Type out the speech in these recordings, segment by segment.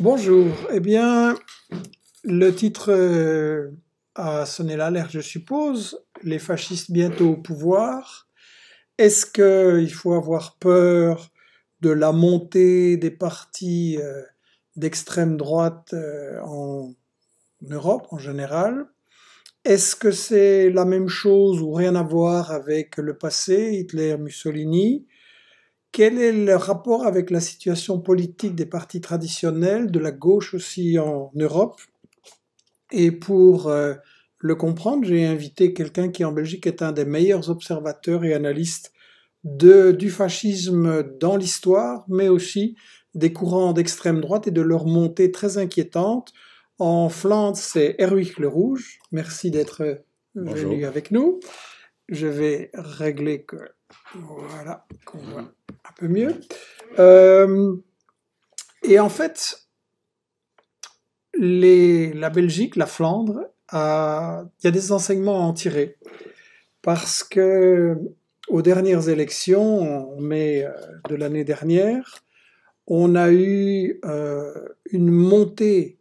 Bonjour. Eh bien, le titre euh, a sonné l'alerte, je suppose. Les fascistes bientôt au pouvoir. Est-ce qu'il faut avoir peur de la montée des partis euh, d'extrême droite euh, en Europe en général? Est-ce que c'est la même chose ou rien à voir avec le passé, Hitler, Mussolini? Quel est le rapport avec la situation politique des partis traditionnels, de la gauche aussi en Europe? Et pour euh, le comprendre, j'ai invité quelqu'un qui en Belgique est un des meilleurs observateurs et analystes de, du fascisme dans l'histoire, mais aussi des courants d'extrême droite et de leur montée très inquiétante. En Flandre, c'est Erwich le Rouge. Merci d'être venu avec nous. Je vais régler que voilà, qu'on voit un peu mieux. Euh, et en fait, la Belgique, la Flandre, il y a des enseignements à en tirer. Parce que aux dernières élections, en mai euh, de l'année dernière, on a eu euh, une montée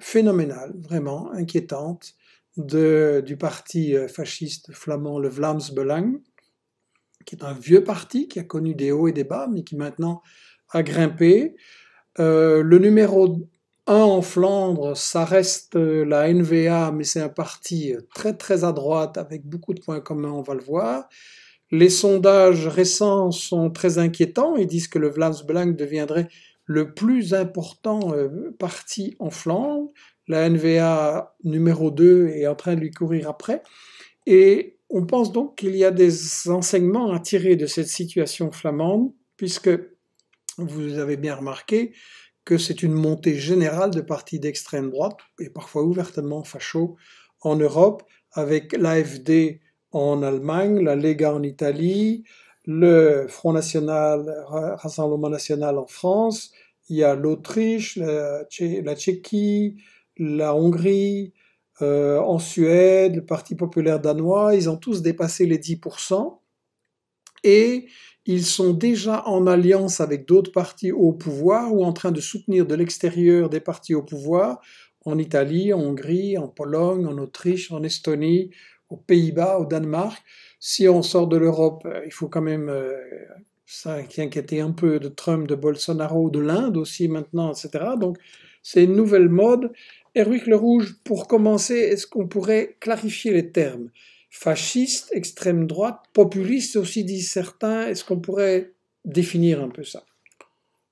phénoménale, vraiment inquiétante, du parti fasciste flamand, le Vlaams Belang, qui est un vieux parti qui a connu des hauts et des bas, mais qui maintenant a grimpé. Euh, le numéro 1 en Flandre, ça reste euh, la NVA, mais c'est un parti très très à droite avec beaucoup de points communs, on va le voir. Les sondages récents sont très inquiétants. Ils disent que le Vlaams Belang deviendrait le plus important euh, parti en Flandre. La NVA numéro 2 est en train de lui courir après. Et on pense donc qu'il y a des enseignements à tirer de cette situation flamande, puisque vous avez bien remarqué que c'est une montée générale de partis d'extrême droite, et parfois ouvertement fachos, en Europe, avec l'AFD en Allemagne, la Lega en Italie, le Front National, Rassemblement National en France, il y a l'Autriche, la, Tchéquie, la Hongrie, euh, en Suède, le Parti populaire danois, ils ont tous dépassé les 10%, et ils sont déjà en alliance avec d'autres partis au pouvoir ou en train de soutenir de l'extérieur des partis au pouvoir, en Italie, en Hongrie, en Pologne, en Autriche, en Estonie, aux Pays-Bas, au Danemark. Si on sort de l'Europe, euh, il faut quand même euh, s'inquiéter un peu de Trump, de Bolsonaro, de l'Inde aussi maintenant, etc. Donc c'est une nouvelle mode Erwick Le Rouge, pour commencer, est-ce qu'on pourrait clarifier les termes? Fasciste, extrême droite, populiste aussi disent certains. Est-ce qu'on pourrait définir un peu ça?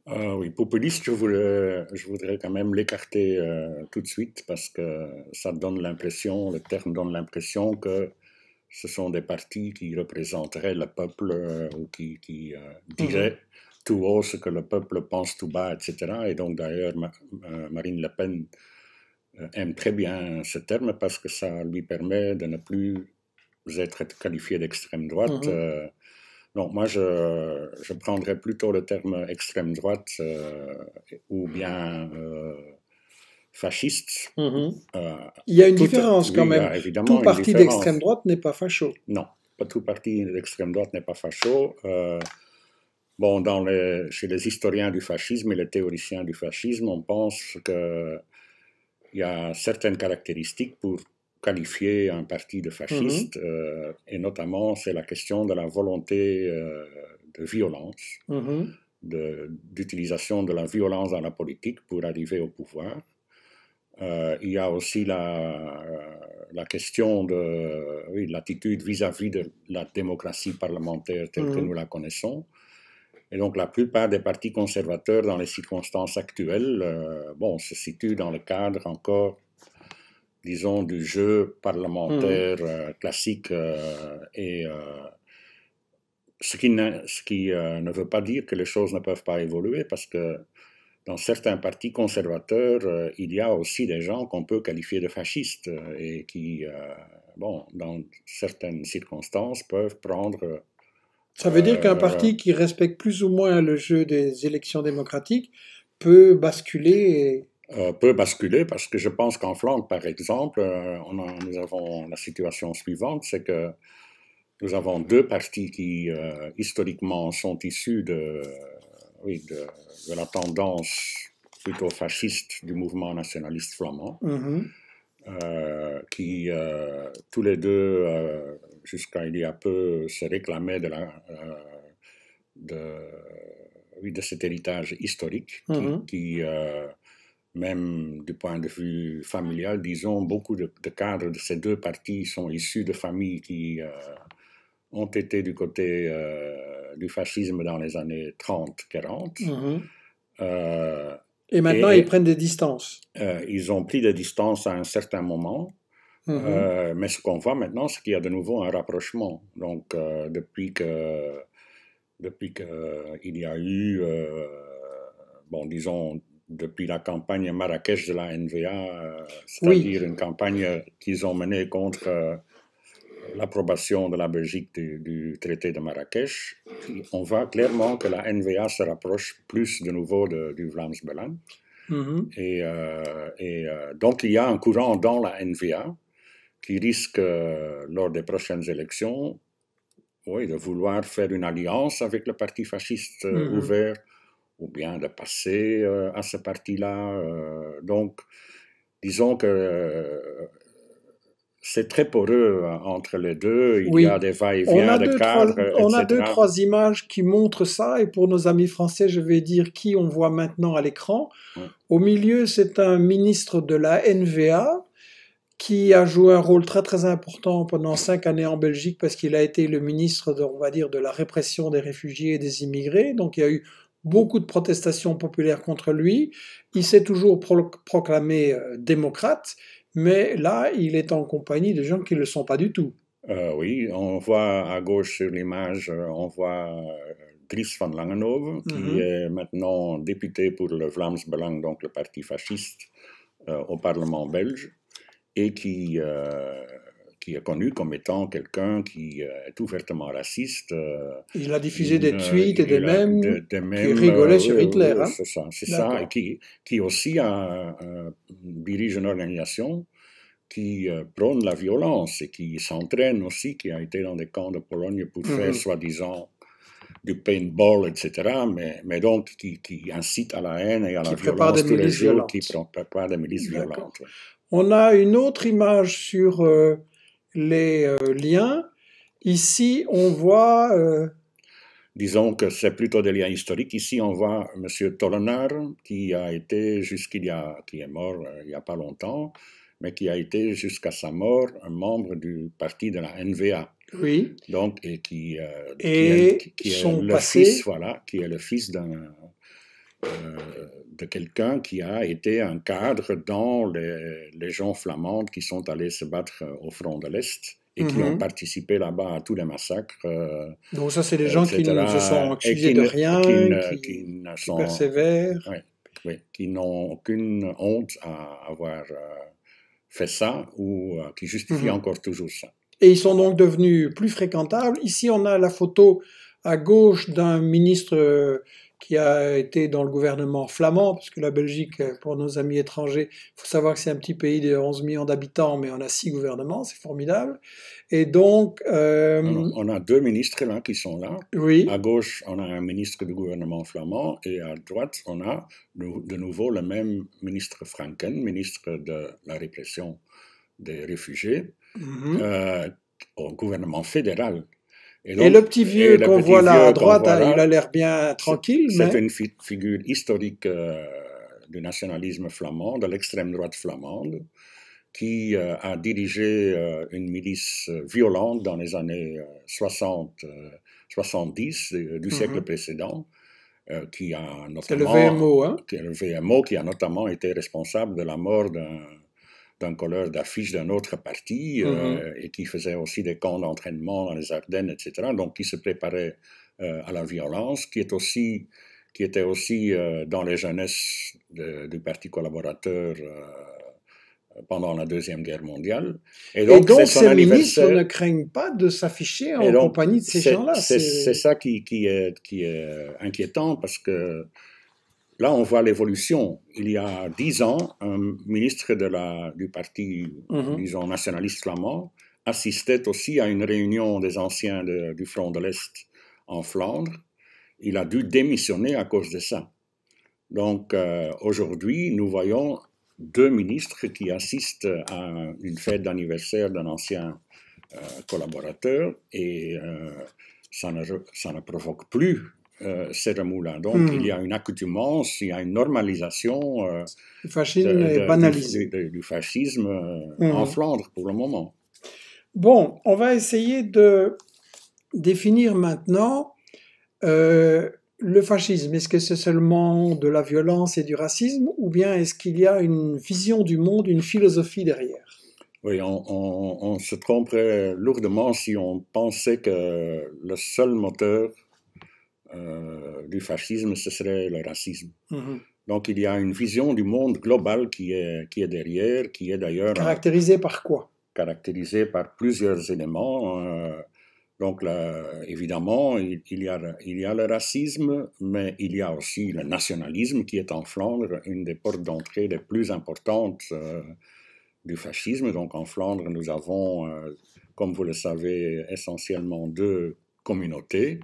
Euh, Oui, populiste, je, voulais, je, voudrais quand même l'écarter euh, tout de suite parce que ça donne l'impression, le terme donne l'impression que ce sont des partis qui représenteraient le peuple euh, ou qui, qui diraient tout haut ce que le peuple pense tout bas, etc. Et donc d'ailleurs, Marine Le Pen aime très bien ce terme parce que ça lui permet de ne plus être qualifié d'extrême droite. Euh, donc moi, je, je, prendrais plutôt le terme extrême droite euh, ou bien fasciste. Mhm. Il y a une différence quand même. tout parti d'extrême droite n'est pas facho. Non, pas tout parti d'extrême droite n'est pas facho. bon, dans les, chez les historiens du fascisme et les théoriciens du fascisme, on pense que il y a certaines caractéristiques pour qualifier un parti de fasciste, mhm. euh, et notamment c'est la question de la volonté euh, de violence, mhm. d'utilisation de, la violence dans la politique pour arriver au pouvoir. Euh, il y a aussi la, la question de oui, l'attitude vis-à-vis de la démocratie parlementaire telle que mhm. nous la connaissons. Et donc la plupart des partis conservateurs dans les circonstances actuelles, euh, bon, se situent dans le cadre encore, disons, du jeu parlementaire mmh. euh, classique euh, et ce qui, ne, ce qui ne veut pas dire que les choses ne peuvent pas évoluer parce que dans certains partis conservateurs, il y a aussi des gens qu'on peut qualifier de fascistes et qui, bon, dans certaines circonstances, peuvent prendre ça veut dire qu'un euh, parti qui respecte plus ou moins le jeu des élections démocratiques peut basculer euh, peut basculer parce que je pense qu'en Flandre, par exemple, euh, on nous avons la situation suivante, c'est que nous avons deux partis qui historiquement sont issus de, oui, de, la tendance plutôt fascistes du mouvement nationaliste flamand, Mhm. Qui euh, tous les deux, euh, jusqu'à il y a peu, se réclamaient de, la, euh, de, oui, de cet héritage historique qui, Mhm. qui, euh, même du point de vue familial, disons, beaucoup de, de cadres de ces deux partis sont issus de familles qui euh, ont été du côté euh, du fascisme dans les années 30-40. Mhm. Euh, Et maintenant, Et- ils prennent des distances. euh, ils ont pris des distances à un certain moment, Mhm. euh, mais ce qu'on voit maintenant, c'est qu'il y a de nouveau un rapprochement. Donc, euh, depuis que, depuis que il y a eu, bon, disons, depuis la campagne Marrakech de la NVA, c'est-à-dire une campagne qu'ils ont menée contre l'approbation de la Belgique du, du traité de Marrakech, on voit clairement que la NVA se rapproche plus de nouveau de- du Vlaams Belang. Mhm. Et, euh, et, euh, donc, il y a un courant dans la NVA qui risque, euh, lors des prochaines élections, oui, de vouloir faire une alliance avec le parti fasciste Mhm. ouvert, ou bien de passer à ce parti-là. donc, disons que c'est très poreux euh, entre les deux. Il Oui. y a des va-et-vient de cadres, on a deux, trois images qui montrent ça, et pour nos amis français, je vais dire qui on voit maintenant à l'écran. Ouais. Au milieu, c'est un ministre de la NVA qui a joué un rôle très très important pendant cinq années en Belgique parce qu'il a été le ministre, de, on va dire, de la répression des réfugiés et des immigrés. Donc il y a eu beaucoup de protestations populaires contre lui. Il s'est toujours pro- proclamé euh, démocrate, mais là, il est en compagnie de gens qui ne le sont pas du tout. Euh, oui, on voit à gauche sur l'image, euh, on voit euh, Dries van Langenhove, qui Mhm. est maintenant député pour le Vlaams Belang, donc le parti fasciste, euh, au Parlement belge, et qui, euh, qui est connu comme étant quelqu'un qui euh, est ouvertement raciste. euh, Il a diffusé des euh, tweets et des mèmes. de- des mèmes, rigolaient euh, sur oui, Hitler, oui, hein. C'est ça, c'est ça, et qui, qui aussi a, dirige une organisation qui prône la violence et qui s'entraîne aussi, qui a été dans des camps de Pologne pour Mhm. faire soi-disant du paintball, etc., mais, mais donc qui, qui incite à la haine et à Qui la violence des tous les milices jours, violentes. qui pré- prépare des milices violentes. ouais. On a une autre image sur euh, les euh, liens. Ici, on voit. euh, Disons que c'est plutôt des liens historiques. Ici, on voit M. Tollenaar, qui a été jusqu'il y a, qui est mort euh, il n'y a pas longtemps, mais qui a été jusqu'à sa mort un membre du parti de la NVA. oui. Donc, et qui, qui Et est, qui- qui est son le passé- fils, voilà, qui est le fils d'un, de quelqu'un qui a été un cadre dans les légions flamandes qui sont allés se battre euh, au front de l'Est et qui Mhm. ont participé là-bas à tous les massacres. euh, Donc, ça, c'est des gens qui ne se sont qui de rien, qui ne- qui, qui ne qui sont- persévèrent. oui, qui n'ont aucune honte à avoir euh, fait ça ou euh, qui justifient Mhm. encore toujours ça. Et ils sont donc devenus plus fréquentables. Ici, on a la photo à gauche d'un ministre euh, qui a été dans le gouvernement flamand, parce que la Belgique, euh, pour nos amis étrangers, il faut savoir que c'est un petit pays de 11 millions d'habitants, mais on a six gouvernements, c'est formidable. Et donc, euh, On, a deux ministres là qui sont là. oui, À gauche, on a un ministre du gouvernement flamand et à droite, on a de de nouveau le même ministre Franken, ministre de la répression des réfugiés, mhm. euh, au gouvernement fédéral. Et donc- le petit et vieux qu'on voit là à droite, hein, il a l'air bien tranquille, C'est mais une fi- figure historique euh, du nationalisme flamand, de l'extrême droite flamande, qui euh, a dirigé euh, une milice violente dans les années euh, 60, euh, 70 euh, du siècle Mhm. précédent, euh, qui a c'est le VMO. Hein. qui est le VMO, qui a notamment été responsable de la mort d'un d'un colleur d'affiches d'un autre parti euh, et qui faisait aussi des camps d'entraînement dans les Ardennes, etc. Donc, qui se préparait euh, à la violence, qui, est aussi, qui était aussi euh, dans les jeunesses de- du Parti collaborateur euh, pendant la Deuxième Guerre mondiale. Et donc, ces ministres ne craignent pas de s'afficher en donc, compagnie de ces gens-là. C'est c'est ça qui, qui est, qui est inquiétant parce que là, on voit l'évolution. Il y a dix ans, un ministre de la, du parti, Mhm. disons, nationaliste flamand assistait aussi à une réunion des anciens de- du Front de l'Est en Flandre. Il a dû démissionner à cause de ça. Donc euh, aujourd'hui, nous voyons deux ministres qui assistent à une fête d'anniversaire d'un ancien euh, collaborateur et euh, ça, ne, ça ne provoque plus ces remous-là. Donc Hmm. il y a une accoutumance, il y a une normalisation Le fascisme de- est banalisé. du, fascisme euh, en Flandre pour le moment. Bon, on va essayer de définir maintenant euh, le fascisme. Est-ce que c'est seulement de la violence et du racisme ou bien est-ce qu'il y a une vision du monde, une philosophie derrière? Oui, on, on- on se tromperait lourdement si on pensait que le seul moteur euh, du fascisme, ce serait le racisme. Mhm. Donc il y a une vision du monde global qui est, qui est derrière, qui est d'ailleurs euh, Caractérisé par quoi? caractérisée par plusieurs éléments. euh, donc là, évidemment, il, il y a, il y a le racisme, mais il y a aussi le nationalisme qui est en Flandre une des portes d'entrée les plus importantes euh, du fascisme. Donc en Flandre, nous avons, comme vous le savez, essentiellement deux communautés.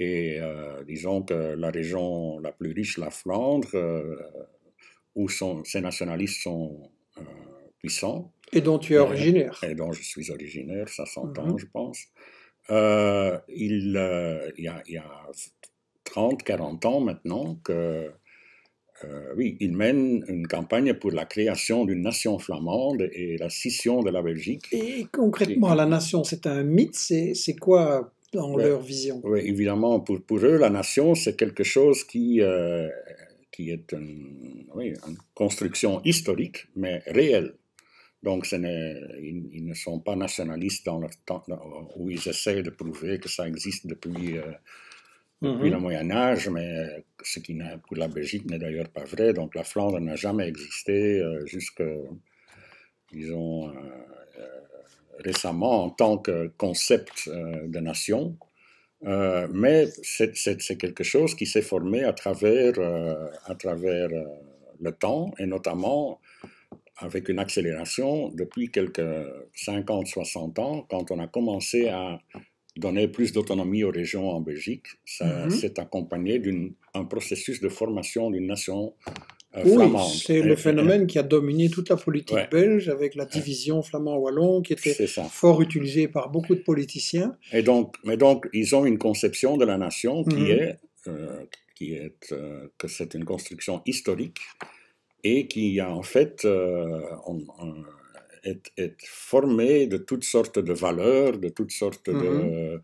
Et euh, disons que la région la plus riche, la Flandre, euh, où sont, ces nationalistes sont euh, puissants, et dont tu es originaire. et dont je suis originaire, ça s'entend, Mhm. je pense. Il, il y a, il y a 30, 40 ans maintenant que, euh, oui, il mène une campagne pour la création d'une nation flamande et la scission de la Belgique. Et concrètement, la nation, c'est un mythe, c'est quoi dans Ouais. leur vision Oui, évidemment, pour, pour eux, la nation, c'est quelque chose qui, euh, qui est une, oui, une construction historique, mais réelle. Donc, ce ils, ils ne sont pas nationalistes dans leur temps, où ils essaient de prouver que ça existe depuis, euh, depuis Mhm. le Moyen Âge, mais euh, ce qui pour la Belgique n'est d'ailleurs pas vrai. Donc, la Flandre n'a jamais existé euh, jusque, disons, récemment en tant que concept euh, de nation. Euh, mais c'est- quelque chose qui s'est formé à travers, euh, à travers le temps et notamment avec une accélération depuis quelques 50, 60 ans, quand on a commencé à donner plus d'autonomie aux régions en Belgique, ça Mhm. s'est accompagné d'un processus de formation d'une nation Oui, flamande. c'est Et- le et- phénomène qui a dominé toute la politique Ouais. belge avec la division flamand-wallon qui était fort utilisée par beaucoup de politiciens. Et donc, mais donc, ils ont une conception de la nation qui Mhm. est, euh, qui est euh, que c'est une construction historique et qui a en fait euh, on- on- est, est formée de toutes sortes de valeurs, de toutes sortes de- de-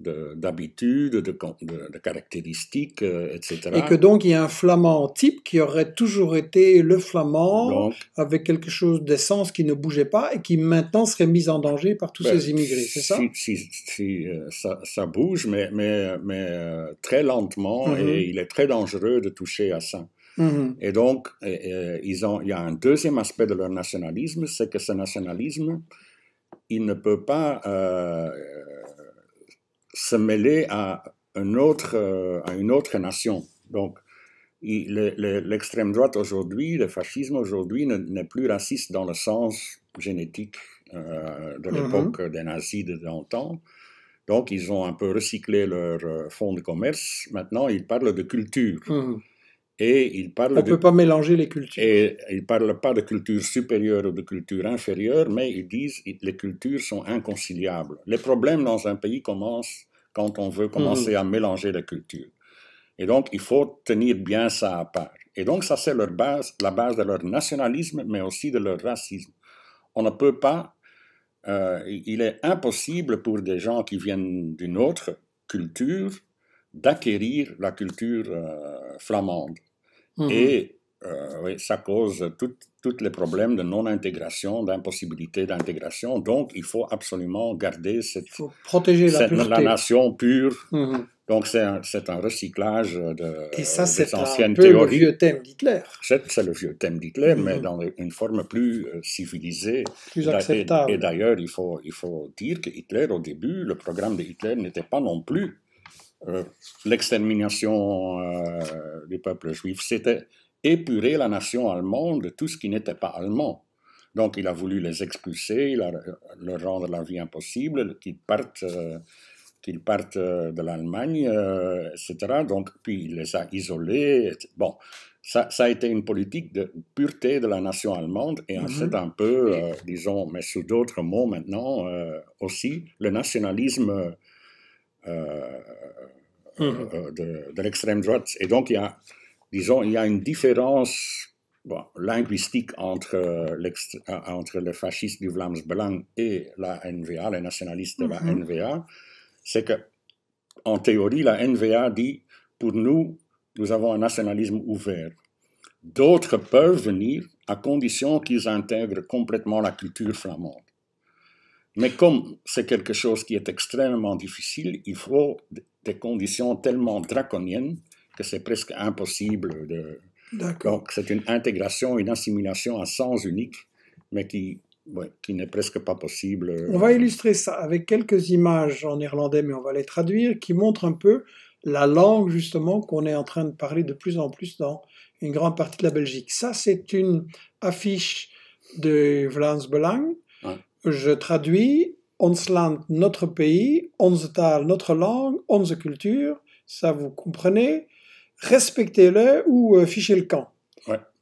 d'habitudes, de, con- de- de caractéristiques, euh, etc. Et que donc il y a un flamand type qui aurait toujours été le flamand Donc, avec quelque chose d'essence qui ne bougeait pas et qui maintenant serait mis en danger par tous ben, ces immigrés, c'est ça? Si, euh, ça, ça bouge, mais, mais, mais euh, très lentement, Mhm. et il est très dangereux de toucher à ça. Mhm. Et donc, ils ont, il y a un deuxième aspect de leur nationalisme, c'est que ce nationalisme, il ne peut pas se mêler à, un autre, euh, à une autre nation. Donc, l'extrême droite aujourd'hui, le fascisme aujourd'hui ne- n'est plus raciste dans le sens génétique euh, de Mhm. l'époque des nazis de longtemps. Donc, ils ont un peu recyclé leur euh, fonds de commerce. Maintenant, ils parlent de culture. Mhm. Et On ne peut pas mélanger les cultures. et ils ne parlent pas de culture supérieure ou de culture inférieure, mais ils disent que les cultures sont inconciliables. Les problèmes dans un pays commencent quand on veut commencer à mélanger les cultures. Et donc, il faut tenir bien ça à part. Et donc, ça, c'est leur base, la base de leur nationalisme, mais aussi de leur racisme. On ne peut pas, euh, il est impossible pour des gens qui viennent d'une autre culture d'acquérir la culture euh, flamande. Mhm. Et euh, oui, ça cause tous les problèmes de non-intégration, d'impossibilité d'intégration. Donc, il faut absolument garder cette, Il faut protéger la cette- pureté. la nation pure. Mhm. Donc, c'est un, recyclage de, Et ça, des c'est un anciennes peu le théories. vieux thème d'Hitler, C'est le vieux thème d'Hitler, mais Mhm. dans une forme plus euh, civilisée. plus acceptable. Et, d'ailleurs, il faut, il faut dire que Hitler, au début, le programme de Hitler n'était pas non plus l'extermination euh, du peuple juif. C'était épurer la nation allemande de tout ce qui n'était pas allemand. Donc, il a voulu les expulser, il a, leur rendre la vie impossible, qu'ils partent euh, qu'ils partent de l'Allemagne, etc. Donc, puis il les a isolés. Bon, ça, ça, a été une politique de pureté de la nation allemande et ensuite un peu, disons, mais sous d'autres mots maintenant aussi, le nationalisme. De, de l'extrême droite. Et donc, il y a, disons, il y a une différence linguistique entre, euh, entre le fasciste du Vlaams Belang et la NVA, les nationalistes de la mhm. NVA, c'est que, en théorie, la NVA dit pour nous, nous avons un nationalisme ouvert. D'autres peuvent venir à condition qu'ils intègrent complètement la culture flamande. Mais comme c'est quelque chose qui est extrêmement difficile, il faut des conditions tellement draconiennes que c'est presque impossible de, donc, c'est une intégration, une assimilation à sens unique, mais qui, qui n'est presque pas possible. On va illustrer ça avec quelques images en irlandais, mais on va les traduire, qui montrent un peu la langue, justement, qu'on est en train de parler de plus en plus dans une grande partie de la Belgique. Ça, c'est une affiche de Vlaams Belang. Je traduis Ons Land, notre pays, Onze Taal, notre langue, Onze culture. Ça, vous comprenez respectez-le ou euh, fichez le camp.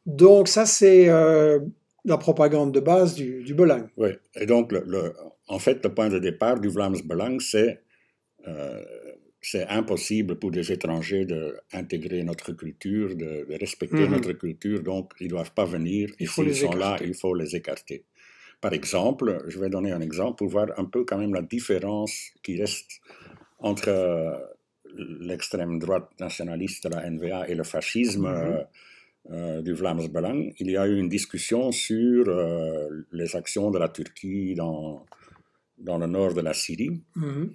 Donc ça, c'est euh, la propagande de base du, du Belang. Oui, et donc le, en fait, le point de départ du Vlaams Belang, c'est euh, c'est impossible pour des étrangers d'intégrer notre culture, de, respecter mhm. notre culture, donc ils ne doivent pas venir. Il faut sont là, il faut les écarter. Par exemple, je vais donner un exemple pour voir un peu quand même la différence qui reste entre l'extrême droite nationaliste de la NVA et le fascisme mhm. euh, euh, du Vlaams Belang, il y a eu une discussion sur euh, les actions de la Turquie dans, dans le nord de la Syrie. Mhm.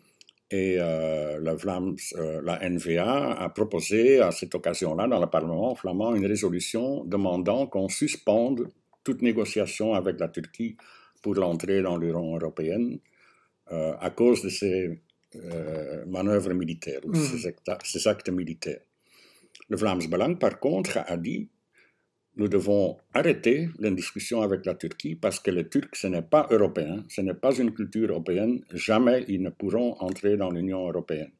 Et la, Vlaams, la NVA a proposé à cette occasion-là, dans le Parlement flamand, une résolution demandant qu'on suspende toute négociation avec la Turquie pour l'entrée dans l'Union européenne à cause de ces euh, manœuvres militaires, ou mm. ces, actes, militaires. Le Vlaams Belang, par contre, a dit nous devons arrêter les discussions avec la Turquie parce que les Turcs, ce n'est pas européen, ce n'est pas une culture européenne, jamais ils ne pourront entrer dans l'Union européenne.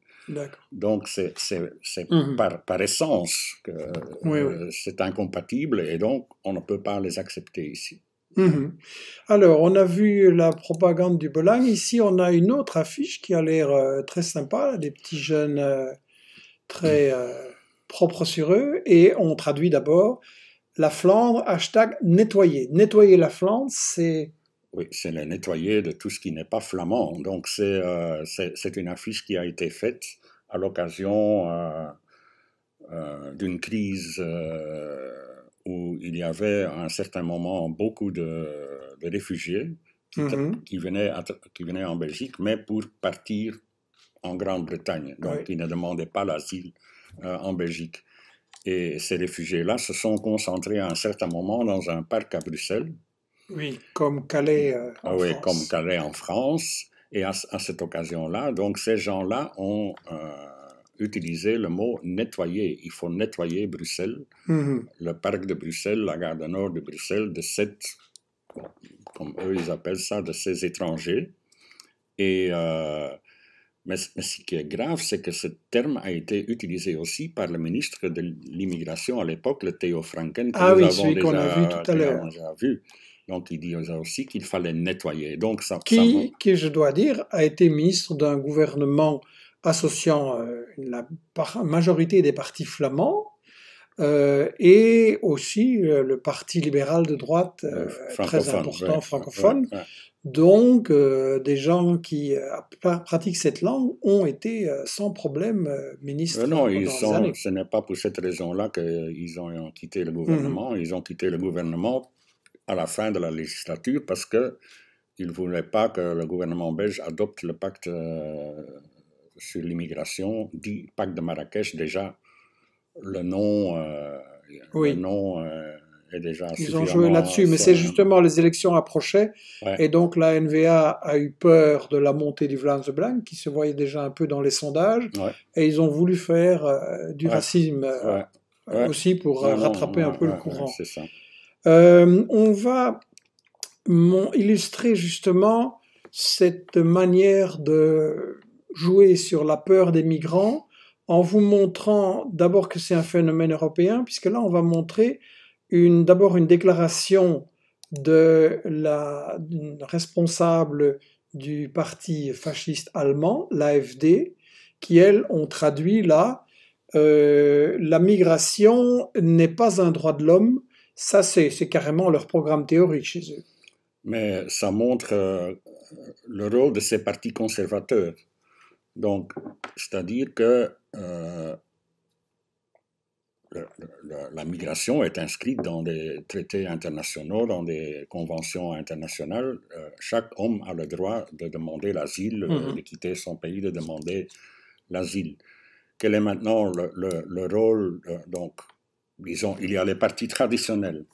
Donc c'est mm-hmm. par, par, essence que euh, c'est incompatible et donc on ne peut pas les accepter ici. Mhm. Alors, on a vu la propagande du Belang. Ici, on a une autre affiche qui a l'air euh, très sympa, des petits jeunes euh, très propres sur eux. Et on traduit d'abord la Flandre, hashtag nettoyer. Nettoyer la Flandre, c'est... Oui, c'est le nettoyer de tout ce qui n'est pas flamand. Donc, c'est c'est une affiche qui a été faite à l'occasion d'une crise où il y avait à un certain moment beaucoup de, réfugiés mhm. qui, venaient qui venaient en Belgique, mais pour partir en Grande-Bretagne. Donc, ils ne demandaient pas l'asile euh, en Belgique. Et ces réfugiés-là se sont concentrés à un certain moment dans un parc à Bruxelles. Oui, comme Calais euh, en ah, oui, comme Calais en France. Et à, cette occasion-là, donc ces gens-là ont euh, utiliser le mot nettoyer. Il faut nettoyer Bruxelles, mhm. le parc de Bruxelles, la gare du nord de Bruxelles, de cette, comme eux ils appellent ça, de ces étrangers. Et, euh, mais, ce qui est grave, c'est que ce terme a été utilisé aussi par le ministre de l'immigration à l'époque, le Théo Franken, que ah nous avons déjà, vu tout à l'heure. Donc, il dit aussi qu'il fallait nettoyer. Donc, ça, qui, qui, je dois dire, a été ministre d'un gouvernement associant euh, la majorité des partis flamands euh, et aussi euh, le parti libéral de droite très important francophone. Donc, des gens qui pratiquent cette langue ont été sans problème ministres. non, ils sont, ce n'est pas pour cette raison-là qu'ils ont quitté le gouvernement. Mhm. Ils ont quitté le gouvernement à la fin de la législature parce qu'ils ne voulaient pas que le gouvernement belge adopte le pacte sur l'immigration, dit pacte de Marrakech, déjà, le nom, euh, le nom euh, est déjà Ils ont joué là-dessus, mais c'est justement les élections approchaient, et donc la NVA a eu peur de la montée du Vlaams Blanc, qui se voyait déjà un peu dans les sondages, et ils ont voulu faire euh, du racisme aussi pour rattraper un peu le courant. Ça. On va illustrer justement cette manière de jouer sur la peur des migrants en vous montrant d'abord que c'est un phénomène européen, puisque là, on va montrer d'abord une déclaration de la responsable du parti fasciste allemand, l'AFD, qui, elles, ont traduit là, euh, la migration n'est pas un droit de l'homme, ça c'est carrément leur programme théorique chez eux. Mais ça montre euh, le rôle de ces partis conservateurs. Donc, c'est-à-dire que euh, la migration est inscrite dans des traités internationaux, dans des conventions internationales. Euh, chaque homme a le droit de demander l'asile, mm-hmm. de quitter son pays, de demander l'asile. Quel est maintenant le, rôle Donc, disons, il y a les partis traditionnels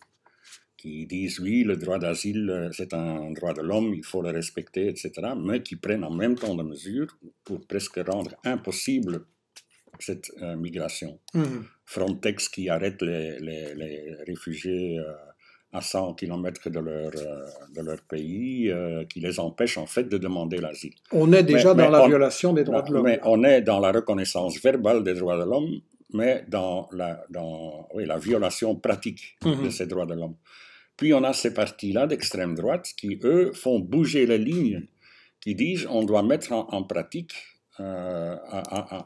qui disent oui, le droit d'asile, euh, c'est un droit de l'homme, il faut le respecter, etc., mais qui prennent en même temps des mesures pour presque rendre impossible cette euh, migration. Mhm. Frontex qui arrête les, les, réfugiés euh, à 100 km de leur, de leur pays, qui les empêche en fait de demander l'asile. On est déjà dans la violation des droits de l'homme. Mais on est dans la reconnaissance verbale des droits de l'homme, mais dans la, dans, oui, la violation pratique de mhm. ces droits de l'homme. Puis on a ces partis-là d'extrême droite qui, eux, font bouger les lignes, qui disent on doit mettre en, pratique, euh,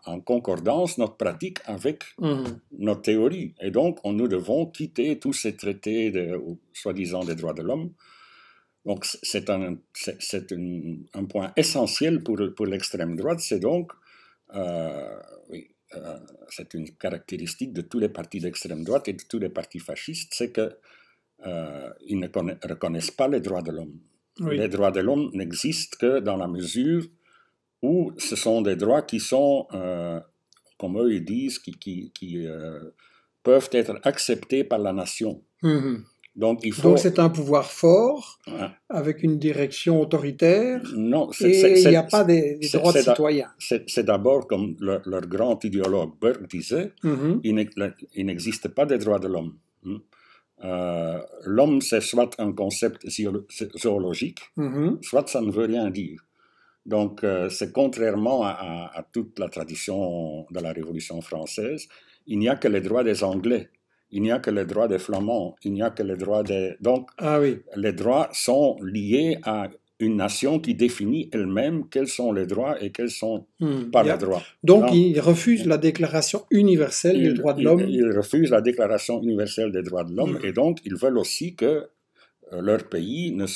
en, concordance, notre pratique avec mhm. notre théorie. Et donc, on, nous devons quitter tous ces traités, de, soi-disant, des droits de l'homme. Donc, c'est un, c'est, un, point essentiel pour, pour l'extrême droite. C'est donc, euh, oui, euh, c'est une caractéristique de tous les partis d'extrême droite et de tous les partis fascistes, c'est que euh, ne reconnaissent pas les droits de l'homme. Les droits de l'homme n'existent que dans la mesure où ce sont des droits qui sont, euh, comme eux ils disent, qui, qui, peuvent être acceptés par la nation. Mhm. Donc, il faut... Donc c'est un pouvoir fort, avec une direction autoritaire, non, et il n'y a pas des, droits de citoyens. C'est d'abord, comme leur grand idéologue Burke disait, mhm. il n'existe pas des droits de l'homme. Hmm. Euh, l'homme, c'est soit un concept zoologique, mm-hmm. soit ça ne veut rien dire. Donc, euh, c'est contrairement à, toute la tradition de la Révolution française, il n'y a que les droits des Anglais, il n'y a que les droits des Flamands, il n'y a que les droits des... Donc, ah oui. les droits sont liés à une nation qui définit elle-même quels sont les droits et quels sont hmm. pas les droits. Donc, il refuse la Déclaration universelle des droits de l'homme. Ils refusent la Déclaration universelle des droits de l'homme hmm. et donc ils veulent aussi que euh, leur pays ne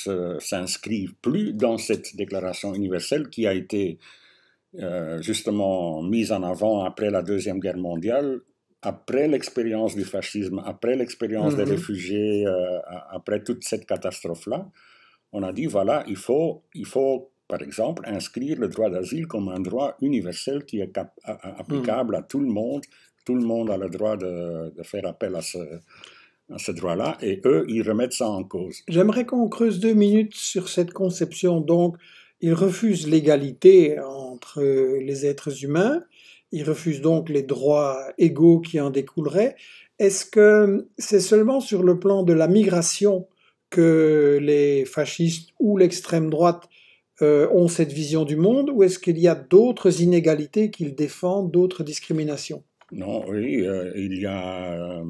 s'inscrive plus dans cette Déclaration universelle qui a été euh, justement mise en avant après la Deuxième Guerre mondiale après l'expérience du fascisme, après l'expérience des hmm. réfugiés, euh, après toute cette catastrophe-là, on a dit, voilà, il faut, il faut par exemple, inscrire le droit d'asile comme un droit universel qui est applicable à tout le monde. Tout le monde a le droit de, faire appel à ce, à ce droit-là, et eux, ils remettent ça en cause. J'aimerais qu'on creuse deux minutes sur cette conception. Donc, ils refusent l'égalité entre les êtres humains, ils refusent donc les droits égaux qui en découleraient. Est-ce que c'est seulement sur le plan de la migration que les fascistes ou l'extrême droite euh, ont cette vision du monde ou est-ce qu'il y a d'autres inégalités qu'ils défendent, d'autres discriminations? Non, oui, euh, il y a euh,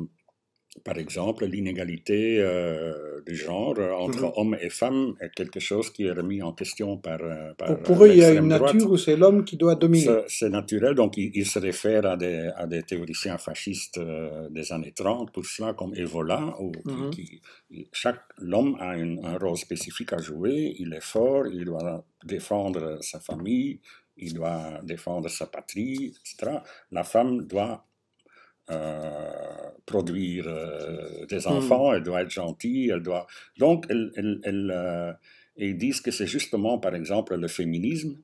par exemple, l'inégalité euh, de genre entre mhm. hommes et femmes est quelque chose qui est remis en question par. Euh, par pour eux, il y a une nature où c'est l'homme qui doit dominer. C'est naturel, donc il, se réfère à des, à des théoriciens fascistes euh, des années 30, pour cela, comme Evola, où mhm. chaque l'homme a un rôle spécifique à jouer, il est fort, il doit défendre sa famille, il doit défendre sa patrie, etc. La femme doit euh, produire euh, des hmm. enfants, elle doit être gentille, elle doit... Donc, elle, elle, euh, ils disent que c'est justement, par exemple, le féminisme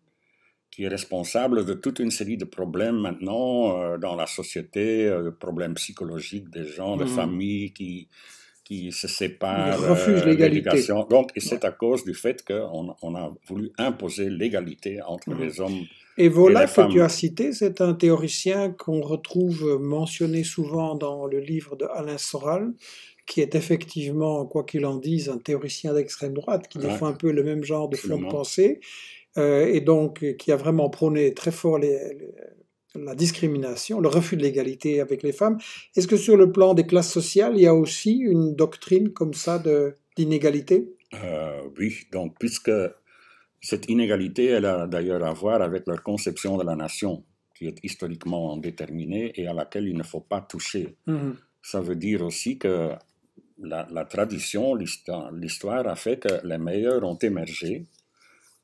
qui est responsable de toute une série de problèmes maintenant dans la société, de problèmes psychologiques des gens, de hmm. familles qui, qui se séparent. Ils refusent l'égalité. Donc, et c'est à cause du fait qu'on on a voulu imposer l'égalité entre hmm. les hommes et Vola, que tu as cité, c'est un théoricien qu'on retrouve mentionné souvent dans le livre de Alain Soral, qui est effectivement, quoi qu'il en dise, un théoricien d'extrême droite, qui défend un peu le même genre de fond de pensée. euh, et donc qui a vraiment prôné très fort la discrimination, le refus de l'égalité avec les femmes. Est-ce que sur le plan des classes sociales, il y a aussi une doctrine comme ça d'inégalité? Euh, Oui, donc puisque cette inégalité, elle a d'ailleurs à voir avec leur conception de la nation, qui est historiquement déterminée et à laquelle il ne faut pas toucher. Mhm. Ça veut dire aussi que la, tradition, l'histoire a fait que les meilleurs ont émergé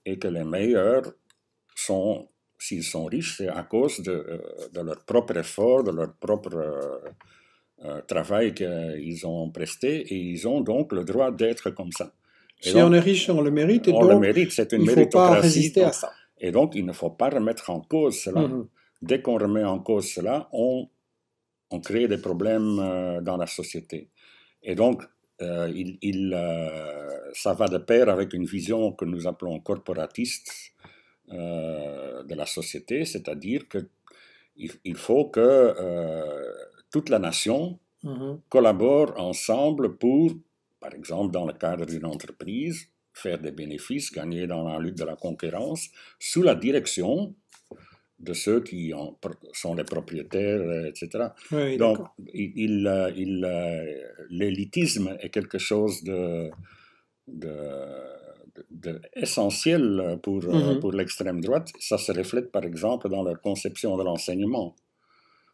et que les meilleurs sont, s'ils sont riches, c'est à cause de, euh, leur propre effort, de leur propre euh, euh, travail qu'ils ont presté et ils ont donc le droit d'être comme ça. Si on est riche, on le mérite. Et on le mérite, c'est une il ne faut pas résister à ça. Et donc, il ne faut pas remettre en cause cela. Mm-hmm. Dès qu'on remet en cause cela, on, on crée des problèmes dans la société. Et donc, euh, il, euh, ça va de pair avec une vision que nous appelons corporatiste euh, de la société, c'est-à-dire qu'il il faut que toute la nation mm-hmm. collabore ensemble pour, par exemple, dans le cadre d'une entreprise, faire des bénéfices, gagner dans la lutte de la concurrence, sous la direction de ceux qui sont les propriétaires, euh, etc. Donc, il, euh, euh, l'élitisme est quelque chose de, de, essentiel pour, mm-hmm. pour l'extrême droite. Ça se reflète par exemple dans leur conception de l'enseignement.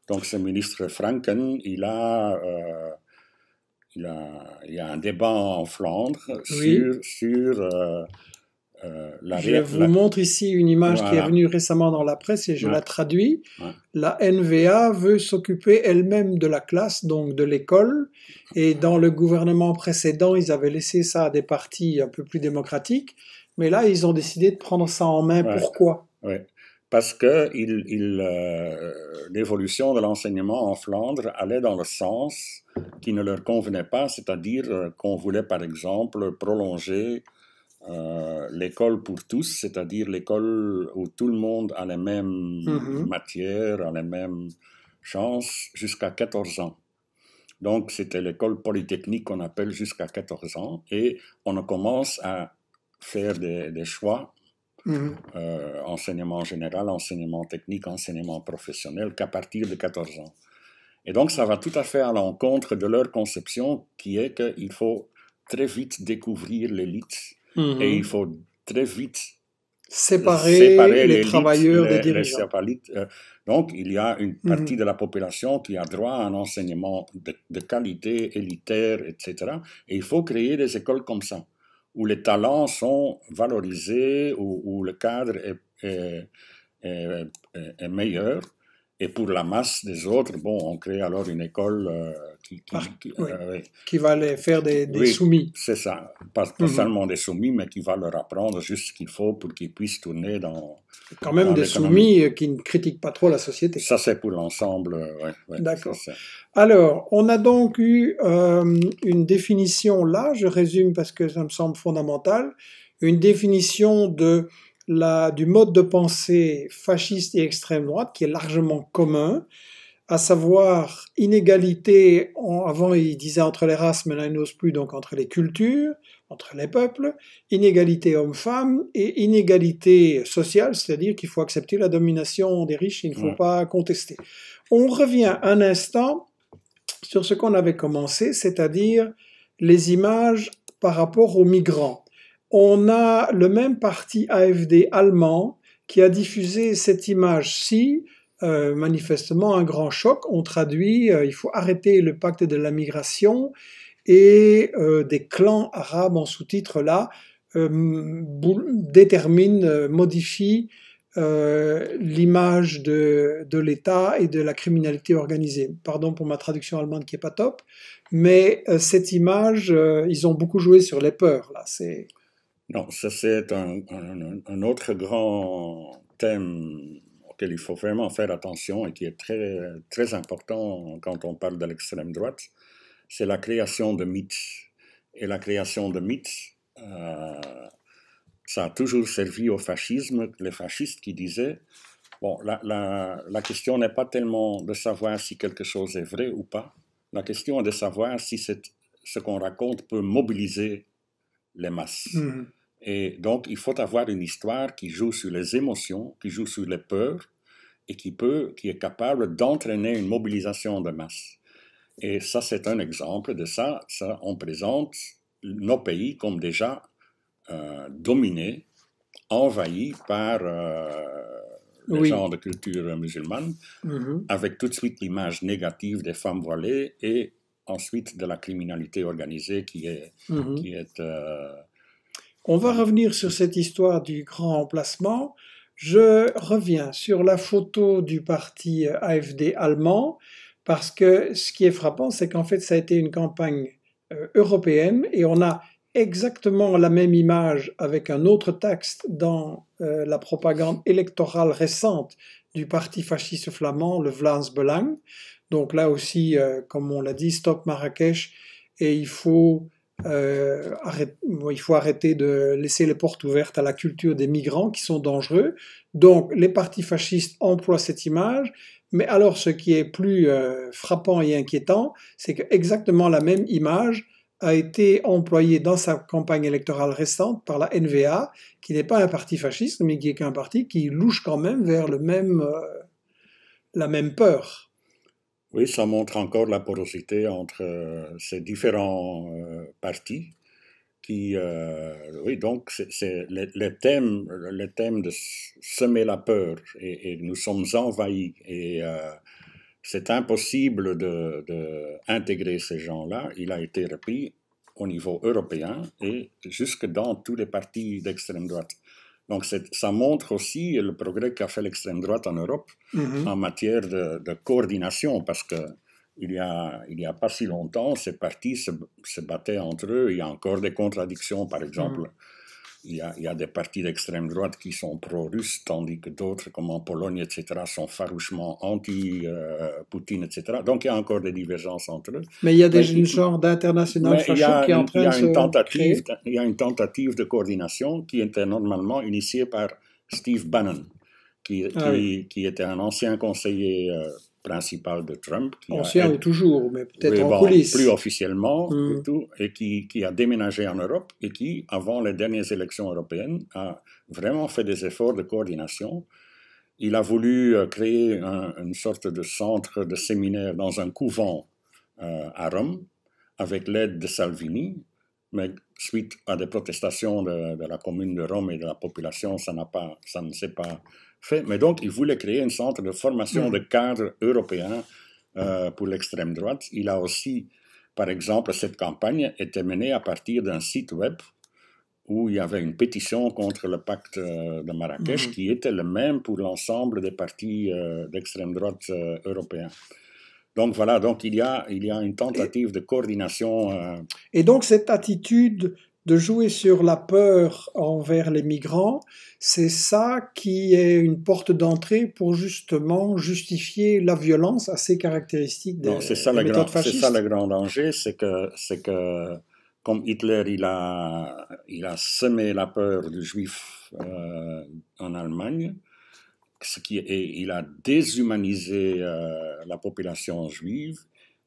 Donc, ce ministre Franken, il a, il a, il y a un débat en Flandre sur, sur euh, je vous montre ici une image qui est venue récemment dans la presse et je la traduis. La NVA veut s'occuper elle-même de la classe, donc de l'école. Et dans le gouvernement précédent, ils avaient laissé ça à des partis un peu plus démocratiques. Mais là, ils ont décidé de prendre ça en main. Pourquoi? Parce que il, euh, l'évolution de l'enseignement en Flandre allait dans le sens qui ne leur convenait pas, c'est-à-dire euh, qu'on voulait par exemple prolonger euh, l'école pour tous, c'est-à-dire l'école où tout le monde a les mêmes mm-hmm. matières, a les mêmes chances, jusqu'à 14 ans. Donc, c'était l'école polytechnique qu'on appelle jusqu'à 14 ans, et on commence à faire des, choix, mm-hmm. euh, enseignement général, enseignement technique, enseignement professionnel, qu'à partir de 14 ans. Et donc, ça va tout à fait à l'encontre de leur conception qui est qu'il faut très vite découvrir l'élite Mhm. Et il faut très vite séparer, les, travailleurs des dirigeants. Euh, donc, il y a une mhm. partie de la population qui a droit à un enseignement de, qualité, élitaire, etc. Et il faut créer des écoles comme ça, où les talents sont valorisés, où, le cadre est, est meilleur. Et pour la masse des autres, bon, on crée alors une école euh, qui, qui, euh, qui, va les faire des, des soumis. C'est ça, pas, mhm. seulement des soumis, mais qui va leur apprendre juste ce qu'il faut pour qu'ils puissent tourner dans. Quand même des soumis euh, qui ne critiquent pas trop la société. Ça, c'est pour l'ensemble. D'accord. Alors, on a donc eu une définition là, je résume parce que ça me semble fondamental, une définition de du mode de pensée fasciste et extrême droite qui est largement commun, à savoir inégalité, avant il disait entre les races, mais là il n'ose plus, donc entre les cultures, entre les peuples, inégalité homme-femme et inégalité sociale, c'est-à-dire qu'il faut accepter la domination des riches, il ne faut pas contester. On revient un instant sur ce qu'on avait commencé, c'est-à-dire les images par rapport aux migrants on a le même parti AFD allemand qui a diffusé cette image-ci, euh, manifestement un grand choc. On traduit, euh, il faut arrêter le pacte de la migration et euh, des clans arabes en sous-titre là déterminent, modifient l'image de, de l'État et de la criminalité organisée. Pardon pour ma traduction allemande qui est pas top, mais cette image, ils ont beaucoup joué sur les peurs là. C'est non, ça c'est un, un, autre grand thème auquel il faut vraiment faire attention et qui est très, très important quand on parle de l'extrême droite, c'est la création de mythes. Et la création de mythes, euh, ça a toujours servi au fascisme, les fascistes qui disaient, bon, la, la, la question n'est pas tellement de savoir si quelque chose est vrai ou pas, la question est de savoir si ce qu'on raconte peut mobiliser les masses. Mmh. Et donc, il faut avoir une histoire qui joue sur les émotions, qui joue sur les peurs, et qui, peut, qui est capable d'entraîner une mobilisation de masse. Et ça, c'est un exemple de ça. ça. On présente nos pays comme déjà euh, dominés, envahis par euh, les gens de culture musulmane, mm-hmm. avec tout de suite l'image négative des femmes voilées et ensuite de la criminalité organisée qui est... Mm-hmm. Qui est euh, On va revenir sur cette histoire du grand emplacement. Je reviens sur la photo du parti AFD allemand, parce que ce qui est frappant, c'est qu'en fait, ça a été une campagne euh, européenne et on a exactement la même image avec un autre texte dans euh, la propagande électorale récente du parti fasciste flamand, le Vlaams Belang. Donc là aussi, euh, comme on l'a dit, stop Marrakech et il faut, arrêter, il faut arrêter de laisser les portes ouvertes à la culture des migrants qui sont dangereux. Donc les partis fascistes emploient cette image mais alors, ce qui est plus euh, frappant et inquiétant, c'est que exactement la même image a été employée dans sa campagne électorale récente par la NVA, qui n'est pas un parti fasciste, mais qui est un parti qui louche quand même vers le même, euh, la même peur. Oui, ça montre encore la porosité entre euh, ces différents partis qui, euh, oui, donc c'est le, thème, le thème de semer la peur et, nous sommes envahis et euh, c'est impossible de, de, ces gens-là. Il a été repris au niveau européen et jusque dans tous les partis d'extrême droite. Donc ça montre aussi le progrès qu'a fait l'extrême droite en Europe mm-hmm. en matière de, de, coordination parce que il y a, il y a pas si longtemps, ces partis se, se, battaient entre eux. Il y a encore des contradictions, par exemple. Mm. Il, y a, il, y a, des partis d'extrême droite qui sont pro-russes, tandis que d'autres, comme en Pologne, etc., sont farouchement anti-Poutine, etc. Donc il y a encore des divergences entre eux. Mais il y a des une genre d'international qui est en train de se tentative, Il y a une tentative de coordination qui était normalement initiée par Steve Bannon, qui, ah qui, qui était un ancien conseiller euh, principal de Trump. Qui Ancien ou toujours, mais peut-être en coulisses. Plus officiellement, et, mm. tout, et qui, qui, a déménagé en Europe et qui, avant les dernières élections européennes, a vraiment fait des efforts de coordination. Il a voulu euh, créer une sorte de centre de séminaire dans un couvent euh, à Rome, avec l'aide de Salvini, mais suite à des protestations de, de, la commune de Rome et de la population, ça, pas, ça ne s'est pas mais donc, il voulait créer un centre de formation mm. de cadres européens euh, pour l'extrême droite. Il a aussi, par exemple, cette campagne était menée à partir d'un site web où il y avait une pétition contre le pacte euh, de Marrakech mm. qui était le même pour l'ensemble des partis euh, d'extrême droite européens. Donc voilà, donc il y a, il y a une tentative de coordination. Et donc cette attitude de jouer sur la peur envers les migrants, c'est ça qui est une porte d'entrée pour justement justifier la violence assez caractéristique des, c'est ça, méthodes fascistes. C'est ça le grand danger, c'est que, c'est que comme Hitler, il a, il a semé la peur du juif euh, en Allemagne, ce qui, et il a déshumanisé euh, la population juive.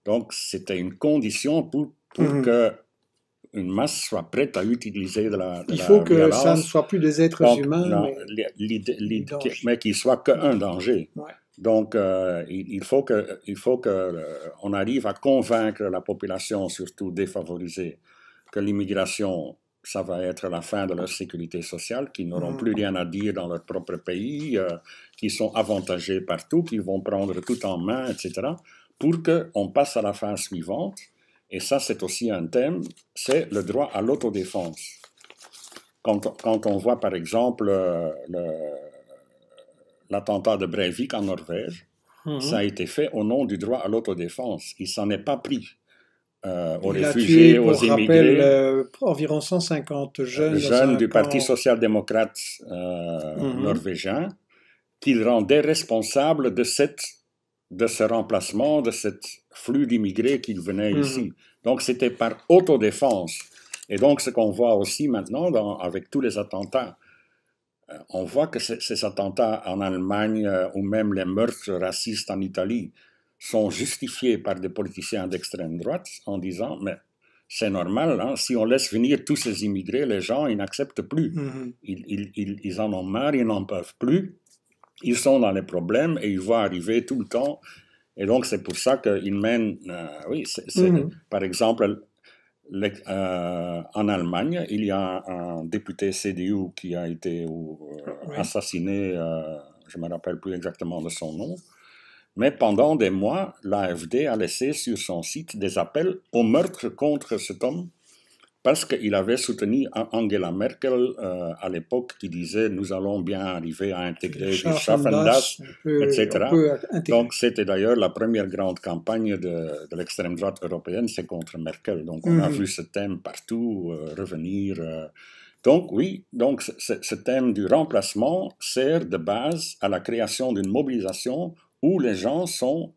Donc, c'était une condition pour, pour mmh. que une masse soit prête à utiliser de la Il faut que ça ne soit plus des êtres humains, mais, qu'il soit qu'un danger. Donc, euh, il, faut que, il faut que euh, on arrive à convaincre la population, surtout défavorisée, que l'immigration, ça va être la fin de leur sécurité sociale, qu'ils n'auront mm. plus rien à dire dans leur propre pays, euh, qu'ils sont avantagés partout, qu'ils vont prendre tout en main, etc., pour qu'on passe à la phase suivante et ça c'est aussi un thème, c'est le droit à l'autodéfense. Quand, quand, on voit par exemple euh, l'attentat de Breivik en Norvège, mhm. ça a été fait au nom du droit à l'autodéfense. Il s'en est pas pris. Euh, aux réfugiés, aux immigrés. Euh, environ 150 jeunes. Jeunes du Parti social-démocrate mhm. norvégien, qu'il rendait responsables de cette de ce remplacement, de ce flux d'immigrés qui venaient mhm. ici. Donc c'était par autodéfense. Et donc ce qu'on voit aussi maintenant dans, avec tous les attentats, euh, on voit que ces attentats en Allemagne euh, ou même les meurtres racistes en Italie sont justifiés par des politiciens d'extrême droite en disant mais c'est normal. Hein. Si on laisse venir tous ces immigrés, les gens, ils n'acceptent plus. Mhm. Ils, ils, ils, en ont marre, ils n'en peuvent plus. Ils sont dans les problèmes et ils vont arriver tout le temps. Et donc, c'est pour ça qu'ils mènent. Euh, oui, Mhm. par exemple, le- euh, en Allemagne, il y a un député CDU qui a été ou, euh, Oui. assassiné, je ne me rappelle plus exactement de son nom, mais pendant des mois, l'AFD a laissé sur son site des appels au meurtre contre cet homme parce qu'il avait soutenu Angela Merkel euh, à l'époque qui disait nous allons bien arriver à intégrer du Schaffendas etc. donc, c'était d'ailleurs la première grande campagne de, de l'extrême droite européenne, c'est contre Merkel. Donc, on a Mhm. vu ce thème partout euh, revenir. euh. Donc, oui, donc ce- thème du remplacement sert de base à la création d'une mobilisation où les gens sont.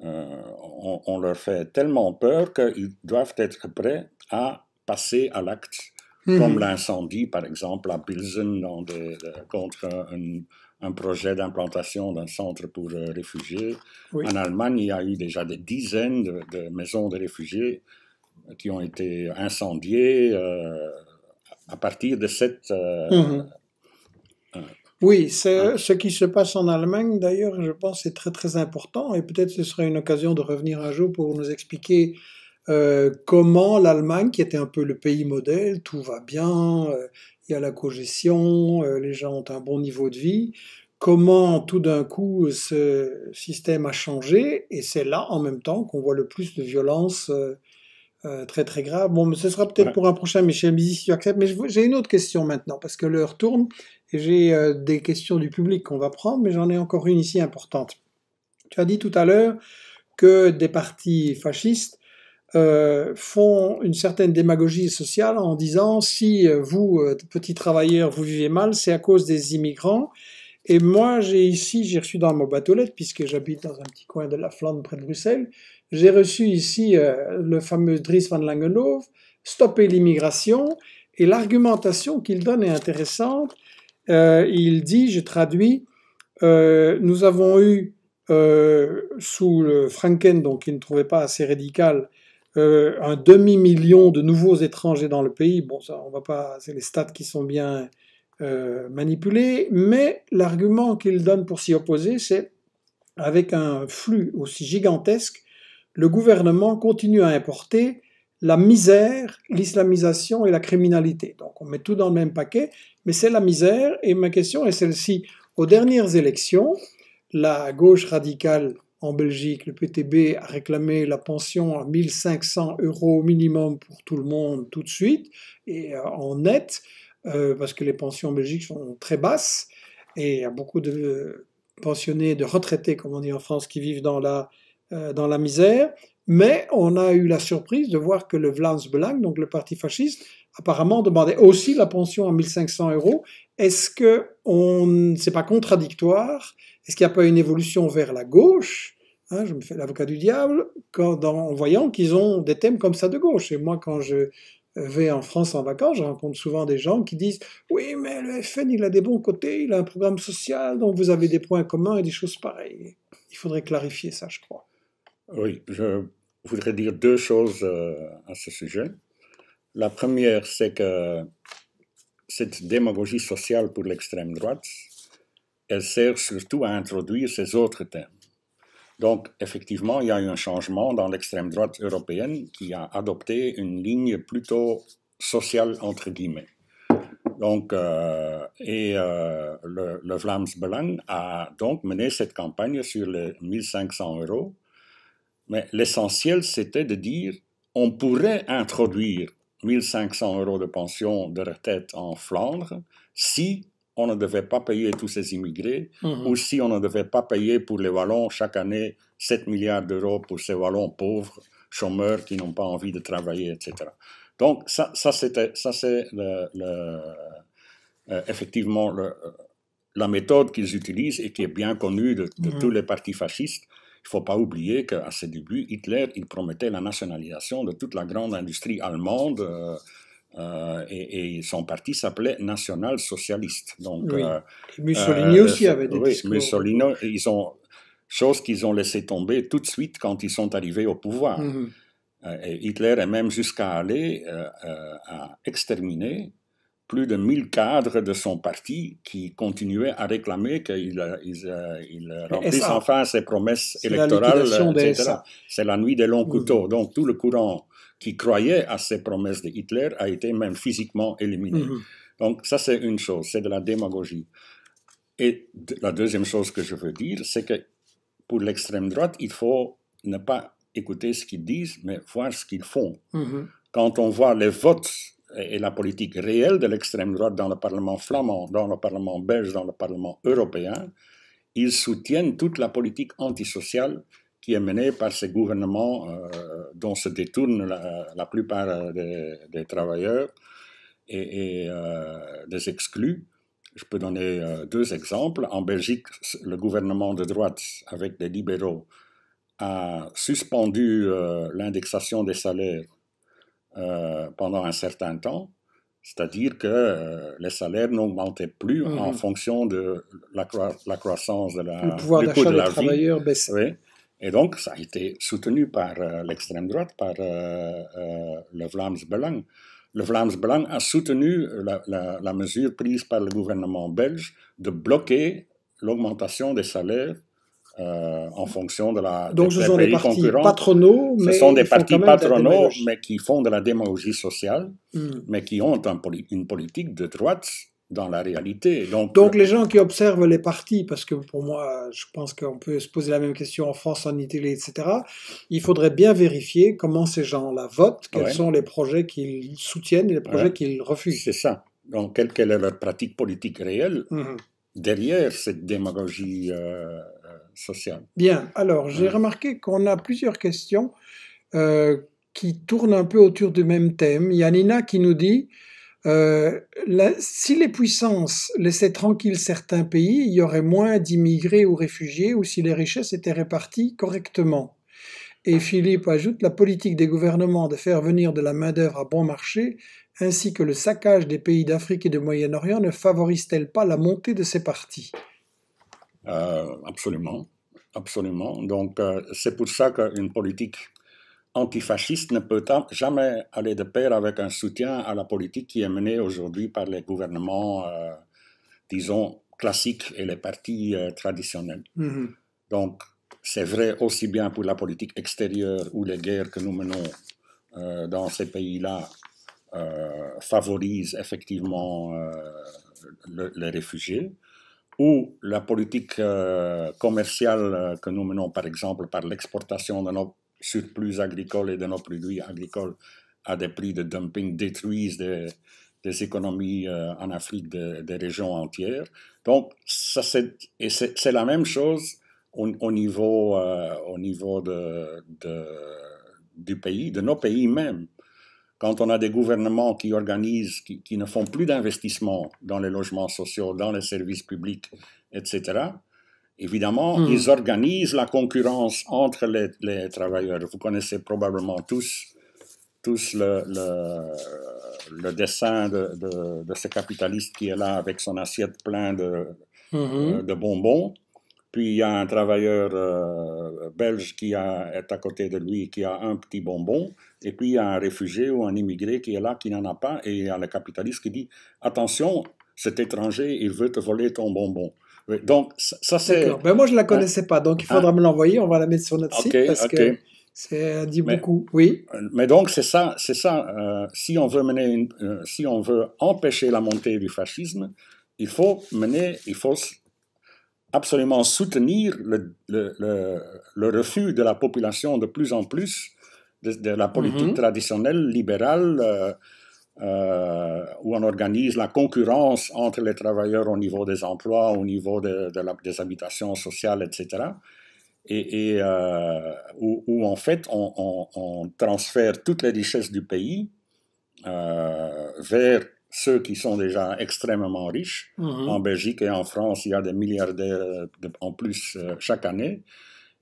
on, on leur fait tellement peur qu'ils doivent être prêts à passer à l'acte Mhm. comme l'incendie, par exemple, à Pilsen, dans des- de- contre un, un projet d'implantation d'un centre pour euh, réfugiés. Oui. En Allemagne, il y a eu déjà des dizaines de, de maisons de réfugiés qui ont été incendiées euh, à partir de cette... euh, Mhm. Oui, c'est Ah. ce qui se passe en Allemagne, d'ailleurs, je pense, est très très important et peut-être ce serait une occasion de revenir un jour pour nous expliquer euh, comment l'Allemagne, qui était un peu le pays modèle, tout va bien, euh, il y a la cogestion, euh, les gens ont un bon niveau de vie, comment tout d'un coup ce système a changé et c'est là en même temps qu'on voit le plus de violence euh, très très grave. Bon, mais ce sera peut-être Ouais. pour un prochain Michel Bizy si tu acceptes, mais j'ai une autre question maintenant parce que l'heure tourne et j'ai euh, des questions du public qu'on va prendre, mais j'en ai encore une ici importante. Tu as dit tout à l'heure que des partis fascistes euh, font une certaine démagogie sociale en disant si euh, vous, euh, petits travailleurs, vous vivez mal, c'est à cause des immigrants. Et moi, j'ai ici, j'ai reçu dans mon bateau lettre, puisque j'habite dans un petit coin de la Flandre près de Bruxelles, j'ai reçu ici le fameux Dries van Langenhove, Stopper l'immigration, et l'argumentation qu'il donne est intéressante. Il dit, je traduis, nous avons eu sous le Franken, donc il ne trouvait pas assez radical, euh, un demi-million de nouveaux étrangers dans le pays. Bon, ça, on va pas, c'est les stats qui sont bien euh, manipulés, mais l'argument qu'il donne pour s'y opposer, c'est avec un flux aussi gigantesque, le gouvernement continue à importer la misère, l'islamisation et la criminalité. Donc on met tout dans le même paquet, mais c'est la misère. Et ma question est celle-ci. Aux dernières élections, la gauche radicale en Belgique, le PTB, a réclamé la pension à 1500 euros minimum pour tout le monde tout de suite, et euh, en net, euh, parce que les pensions en Belgique sont très basses, et il y a beaucoup de pensionnés, de retraités, comme on dit en France, qui vivent dans la, euh, dans la misère. Mais on a eu la surprise de voir que le Vlaams Belang, donc le parti fasciste, apparemment demandait aussi la pension à 1500 euros. Est-ce que on, c'est pas contradictoire? Est-ce qu'il n'y a pas une évolution vers la gauche? Hein, Je me fais l'avocat du diable quand, en voyant qu'ils ont des thèmes comme ça de gauche. Et moi, quand je vais en France en vacances, je rencontre souvent des gens qui disent oui, mais le FN, il a des bons côtés, il a un programme social, donc vous avez des points communs et des choses pareilles. Il faudrait clarifier ça, je crois. Oui, je voudrais dire deux choses euh, à ce sujet. La première, c'est que cette démagogie sociale pour l'extrême droite, elle sert surtout à introduire ces autres thèmes. Donc, effectivement, il y a eu un changement dans l'extrême droite européenne qui a adopté une ligne plutôt sociale, entre guillemets. Donc, euh, et euh, le, le Vlaams Belang a donc mené cette campagne sur les 1500 euros. Mais l'essentiel, c'était de dire on pourrait introduire 1500 euros de pension de retraite en Flandre si on ne devait pas payer tous ces immigrés Mhm. ou si on ne devait pas payer pour les Wallons chaque année 7 milliards d'euros pour ces Wallons pauvres, chômeurs qui n'ont pas envie de travailler, etc. Donc ça, ça, c'était, ça c'est le- le- euh, effectivement le- la méthode qu'ils utilisent et qui est bien connue de, de Mhm. tous les partis fascistes. Il ne faut pas oublier qu'à ses débuts, Hitler, il promettait la nationalisation de toute la grande industrie allemande euh, euh, et, et son parti s'appelait national-socialiste. Donc, Oui. euh, Mussolini aussi avait des oui, discours. Mussolini, ils ont, chose qu'ils ont laissé tomber tout de suite quand ils sont arrivés au pouvoir. Mhm. et Hitler est même jusqu'à aller à exterminer plus de 1000 cadres de son parti qui continuaient à réclamer qu'il il, remplisse enfin ses promesses électorales, etc. C'est la nuit des longs mmh. couteaux. Donc tout le courant qui croyait à ces promesses de Hitler a été même physiquement éliminé. Mmh. Donc ça c'est une chose, c'est de la démagogie. Et la deuxième chose que je veux dire, c'est que pour l'extrême droite, il faut ne pas écouter ce qu'ils disent, mais voir ce qu'ils font. Mmh. Quand on voit les votes et la politique réelle de l'extrême droite dans le Parlement flamand, dans le Parlement belge, dans le Parlement européen, ils soutiennent toute la politique antisociale qui est menée par ces gouvernements euh, dont se détournent la, plupart des, travailleurs et, euh, des exclus. Je peux donner euh, deux exemples. En Belgique, le gouvernement de droite, avec des libéraux, a suspendu l'indexation des salaires euh, pendant un certain temps, c'est-à-dire que euh, les salaires n'augmentaient plus en mhm. fonction de la, la, croissance de la, le pouvoir d'achat des travailleurs baissait. Oui. Et donc, ça a été soutenu par euh, l'extrême droite, par le Vlaams Belang. Le Vlaams Belang a soutenu la, la, mesure prise par le gouvernement belge de bloquer l'augmentation des salaires euh, en fonction de la. Donc ce sont des partis patronaux, mais ce sont des partis patronaux, mais qui font de la démagogie sociale, hmm. mais qui ont une politique de droite dans la réalité. Donc, Donc les gens qui observent les partis, parce que pour moi, je pense qu'on peut se poser la même question en France, en Italie, etc. Il faudrait bien vérifier comment ces gens-là votent, quels sont les projets qu'ils soutiennent et les projets qu'ils refusent. C'est ça. Donc quelle, est leur pratique politique réelle hmm. derrière cette démagogie euh, Bien, alors j'ai remarqué qu'on a plusieurs questions euh, qui tournent un peu autour du même thème. Il y a Nina qui nous dit euh, si les puissances laissaient tranquilles certains pays, il y aurait moins d'immigrés ou réfugiés ou si les richesses étaient réparties correctement. Et Philippe ajoute la politique des gouvernements de faire venir de la main-d'œuvre à bon marché ainsi que le saccage des pays d'Afrique et de Moyen-Orient ne favorise-t-elle pas la montée de ces partis? Euh, absolument, absolument. Donc euh, c'est pour ça qu'une politique antifasciste ne peut jamais aller de pair avec un soutien à la politique qui est menée aujourd'hui par les gouvernements, euh, disons, classiques et les partis traditionnels. Mm-hmm. Donc c'est vrai aussi bien pour la politique extérieure où les guerres que nous menons dans ces pays-là favorisent effectivement les réfugiés, ou la politique euh, commerciale euh, que nous menons, par exemple, par l'exportation de nos surplus agricoles et de nos produits agricoles à des prix de dumping, détruisent des, économies euh, en Afrique, des régions entières. Donc, c'est, la même chose au, au niveau, au niveau de, de, du pays, de nos pays même quand on a des gouvernements qui organisent, qui, ne font plus d'investissement dans les logements sociaux, dans les services publics, etc., évidemment, hmm. ils organisent la concurrence entre les, travailleurs. Vous connaissez probablement tous, tous le, le, dessin de, de, ce capitaliste qui est là avec son assiette pleine de, hmm. euh, de bonbons. Puis il y a un travailleur euh, belge qui a, est à côté de lui, qui a un petit bonbon. Et puis il y a un réfugié ou un immigré qui est là, qui n'en a pas. Et il y a le capitaliste qui dit Attention, cet étranger, il veut te voler ton bonbon. donc ça, c'est. Ben, moi je ne la connaissais pas, donc il faudra hein? me l'envoyer. On va la mettre sur notre site parce que ça dit beaucoup. Oui. Mais donc c'est ça, c'est ça. Euh, si on veut mener, une, euh, si on veut empêcher la montée du fascisme, il faut mener, il faut absolument soutenir le, le, le, refus de la population de plus en plus de, la politique mhm. traditionnelle libérale euh, euh, où on organise la concurrence entre les travailleurs au niveau des emplois, au niveau de, des habitations sociales, etc. Et, et euh, où, où, en fait on, on, transfère toutes les richesses du pays vers ceux qui sont déjà extrêmement riches. Mhm. En Belgique et en France, il y a des milliardaires euh, en plus euh, chaque année.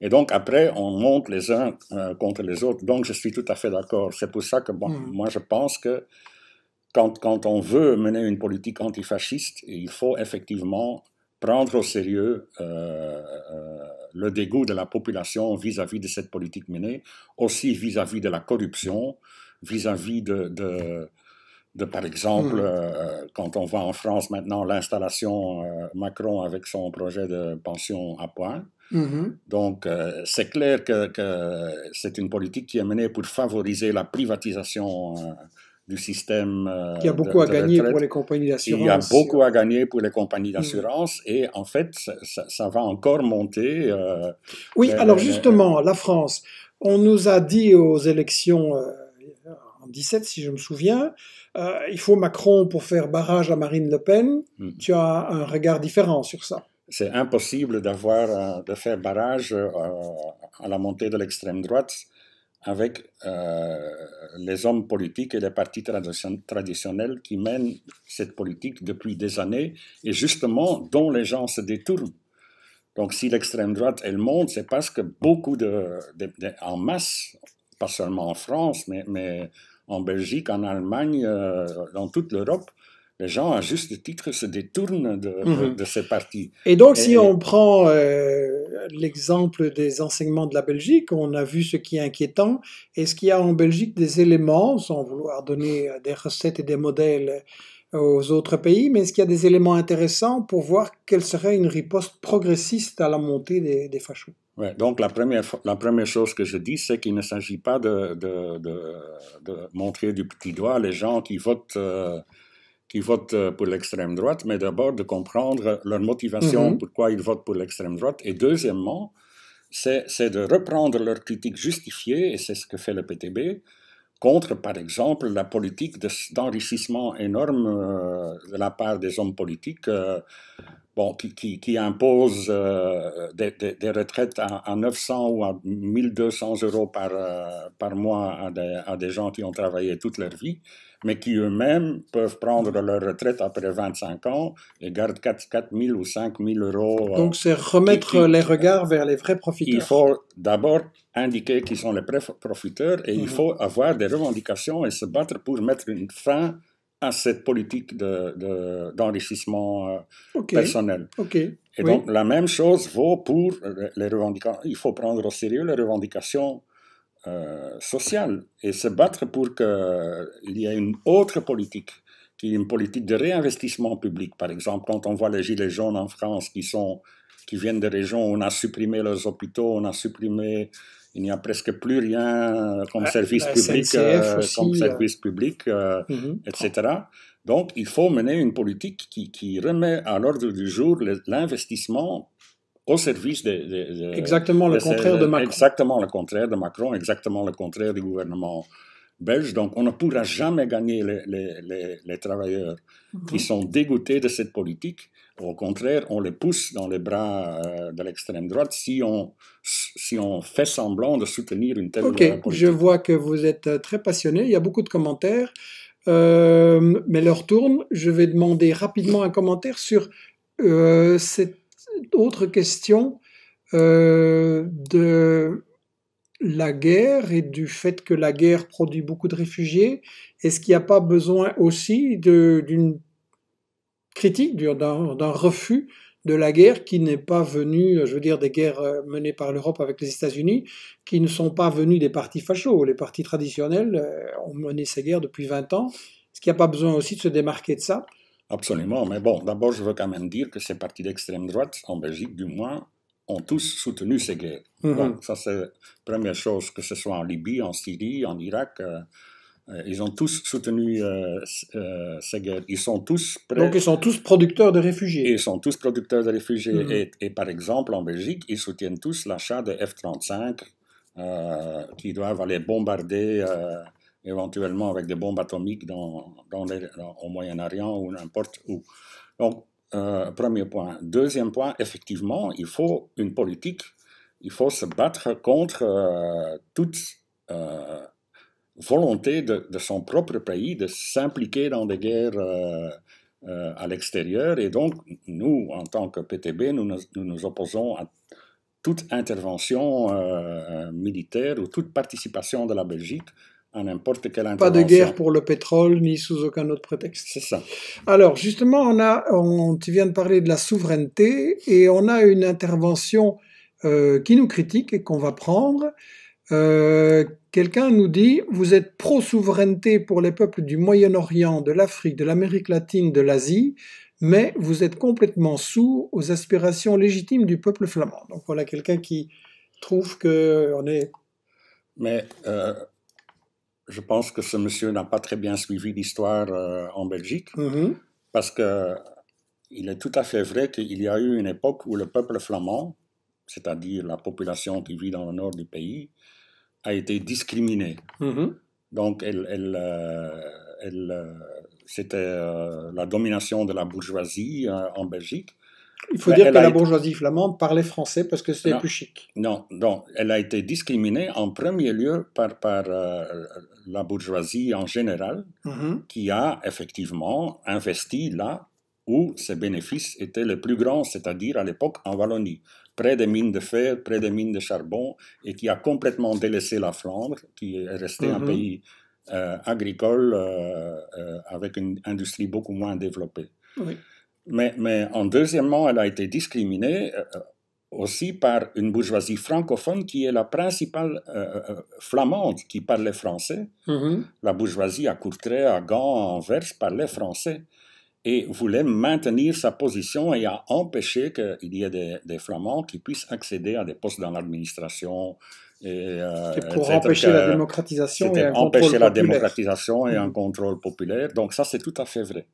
Et donc après, on monte les uns euh, contre les autres. Donc je suis tout à fait d'accord. C'est pour ça que mhm. moi je pense que quand, quand on veut mener une politique antifasciste, il faut effectivement prendre au sérieux le dégoût de la population vis-à-vis de cette politique menée, aussi vis-à-vis de la corruption, vis-à-vis de, de, par exemple, hmm. quand on voit en France maintenant l'installation Macron avec son projet de pension à point. Mm-hmm. Donc, euh, c'est clair que, c'est une politique qui est menée pour favoriser la privatisation euh, du système. Euh, qui a beaucoup à gagner pour les compagnies d'assurance. Il y a beaucoup à gagner pour les compagnies d'assurance et en fait, ça, va encore monter. oui, alors justement, la France, on nous a dit aux élections en 17, si je me souviens, il faut Macron pour faire barrage à Marine Le Pen. Mm. Tu as un regard différent sur ça c'est impossible d'avoir, euh, de faire barrage euh, à la montée de l'extrême droite avec euh, les hommes politiques et les partis traditionnels qui mènent cette politique depuis des années et justement dont les gens se détournent. Donc si l'extrême droite, elle monte, c'est parce que beaucoup de, en masse, pas seulement en France, mais, mais en Belgique, en Allemagne, dans toute l'Europe, les gens, à juste titre, se détournent de, mhm. ces partis. Et donc, si on prend euh, l'exemple des enseignements de la Belgique, on a vu ce qui est inquiétant. Est-ce qu'il y a en Belgique des éléments, sans vouloir donner des recettes et des modèles aux autres pays, mais est-ce qu'il y a des éléments intéressants pour voir quelle serait une riposte progressiste à la montée des, des fachos? Ouais, donc la première, la première chose que je dis, c'est qu'il ne s'agit pas de, de, de, montrer du petit doigt les gens qui votent euh, qui votent euh, pour l'extrême droite, mais d'abord de comprendre leur motivation, mhm. pourquoi ils votent pour l'extrême droite. Et deuxièmement, c'est de reprendre leur critique justifiée, et c'est ce que fait le PTB, contre, par exemple, la politique d'enrichissement énorme euh, de la part des hommes politiques. Euh, bon, qui, qui, qui impose des, des, retraites à, 900 ou à 1200 euros par, par mois à des, à des, gens qui ont travaillé toute leur vie mais qui eux-mêmes peuvent prendre leur retraite après 25 ans et gardent 4, 000 ou 5 000 euros. Euh, Donc c'est remettre les regards vers les vrais profiteurs. Il faut d'abord indiquer qui sont les vrais profiteurs et il mhm. faut avoir des revendications et se battre pour mettre une fin à cette politique d'enrichissement de, euh, personnel. Et donc la même chose vaut pour les revendications. Il faut prendre au sérieux les revendications euh, sociale et se battre pour qu'il y ait une autre politique, qui est une politique de réinvestissement public. Par exemple, quand on voit les gilets jaunes en France qui, sont, qui viennent de régions où on a supprimé leurs hôpitaux, on a supprimé, il n'y a presque plus rien comme service public, euh, comme euh. service public, mhm. etc. Donc, il faut mener une politique qui, qui remet à l'ordre du jour l'investissement au service des... exactement le contraire de Macron. Exactement le contraire de Macron, exactement le contraire du gouvernement belge. Donc on ne pourra jamais gagner les, les, les, travailleurs qui mhm. sont dégoûtés de cette politique. Au contraire, on les pousse dans les bras euh, de l'extrême droite si on, si on fait semblant de soutenir une telle politique. Ok, je vois que vous êtes euh, très passionné, il y a beaucoup de commentaires. Euh, mais leur tourne, je vais demander rapidement un commentaire sur cette autre question euh, de la guerre et du fait que la guerre produit beaucoup de réfugiés. Est-ce qu'il n'y a pas besoin aussi d'une critique, d'un refus de la guerre qui n'est pas venue, je veux dire, des guerres euh, menées par l'Europe avec les États-Unis, qui ne sont pas venues des partis fachos. Les partis traditionnels euh, ont mené ces guerres depuis 20 ans. Est-ce qu'il n'y a pas besoin aussi de se démarquer de ça? Absolument, mais bon, d'abord, je veux quand même dire que ces partis d'extrême droite, en Belgique du moins, ont tous soutenu ces guerres. Mhm. ça, c'est la première chose, que ce soit en Libye, en Syrie, en Irak. Euh, ils ont tous soutenu euh, ces guerres. Ils sont tous prêts. Donc, ils sont tous producteurs de réfugiés. Ils sont tous producteurs de réfugiés. Mhm. Et, et, par exemple, en Belgique, ils soutiennent tous l'achat de F-35 qui doivent aller bombarder éventuellement avec des bombes atomiques dans, dans au Moyen-Orient ou n'importe où. Donc, euh, premier point. Deuxième point, effectivement, il faut une politique, il faut se battre contre euh, toute euh, volonté de, de, son propre pays de s'impliquer dans des guerres à l'extérieur. Et donc, nous, en tant que PTB, nous nous, nous, nous opposons à toute intervention militaire ou toute participation de la Belgique à n'importe quelle Pas intervention. de guerre pour le pétrole, ni sous aucun autre prétexte. C'est ça. Alors, justement, on a, on, tu viens de parler de la souveraineté et on a une intervention euh, qui nous critique et qu'on va prendre. Euh, Quelqu'un nous dit, vous êtes pro-souveraineté pour les peuples du Moyen-Orient, de l'Afrique, de l'Amérique latine, de l'Asie, mais vous êtes complètement sous aux aspirations légitimes du peuple flamand. Donc voilà quelqu'un qui trouve que on est... Mais euh, je pense que ce monsieur n'a pas très bien suivi l'histoire euh, en Belgique, Mhm. parce que il est tout à fait vrai qu'il y a eu une époque où le peuple flamand, c'est-à-dire la population qui vit dans le nord du pays, a été discriminée. Mhm. Donc, elle, elle, euh, elle, euh, c'était euh, la domination de la bourgeoisie en Belgique. Il faut Mais dire que la été- bourgeoisie flamande parlait français parce que c'était Non. plus chic. Non, donc, elle a été discriminée en premier lieu par, par euh, la bourgeoisie en général, Mhm. qui a effectivement investi là où ses bénéfices étaient les plus grands, c'est-à-dire à, l'époque en Wallonie, près des mines de fer, près des mines de charbon, et qui a complètement délaissé la Flandre, qui est resté un Mhm. pays euh, agricole euh, euh, avec une industrie beaucoup moins développée. Oui. Mais, mais en deuxièmement, elle a été discriminée aussi par une bourgeoisie francophone qui est la principale euh, euh, flamande qui parlait français. Mhm. La bourgeoisie à Courtrai, à Gand, à Anvers parlait français et voulait maintenir sa position et a empêché qu'il y ait des, des Flamands qui puissent accéder à des postes dans l'administration. Et, euh, pour empêcher la démocratisation et C'était un contrôle empêcher la populaire. démocratisation et un Mhm. contrôle populaire. Donc ça, c'est tout à fait vrai.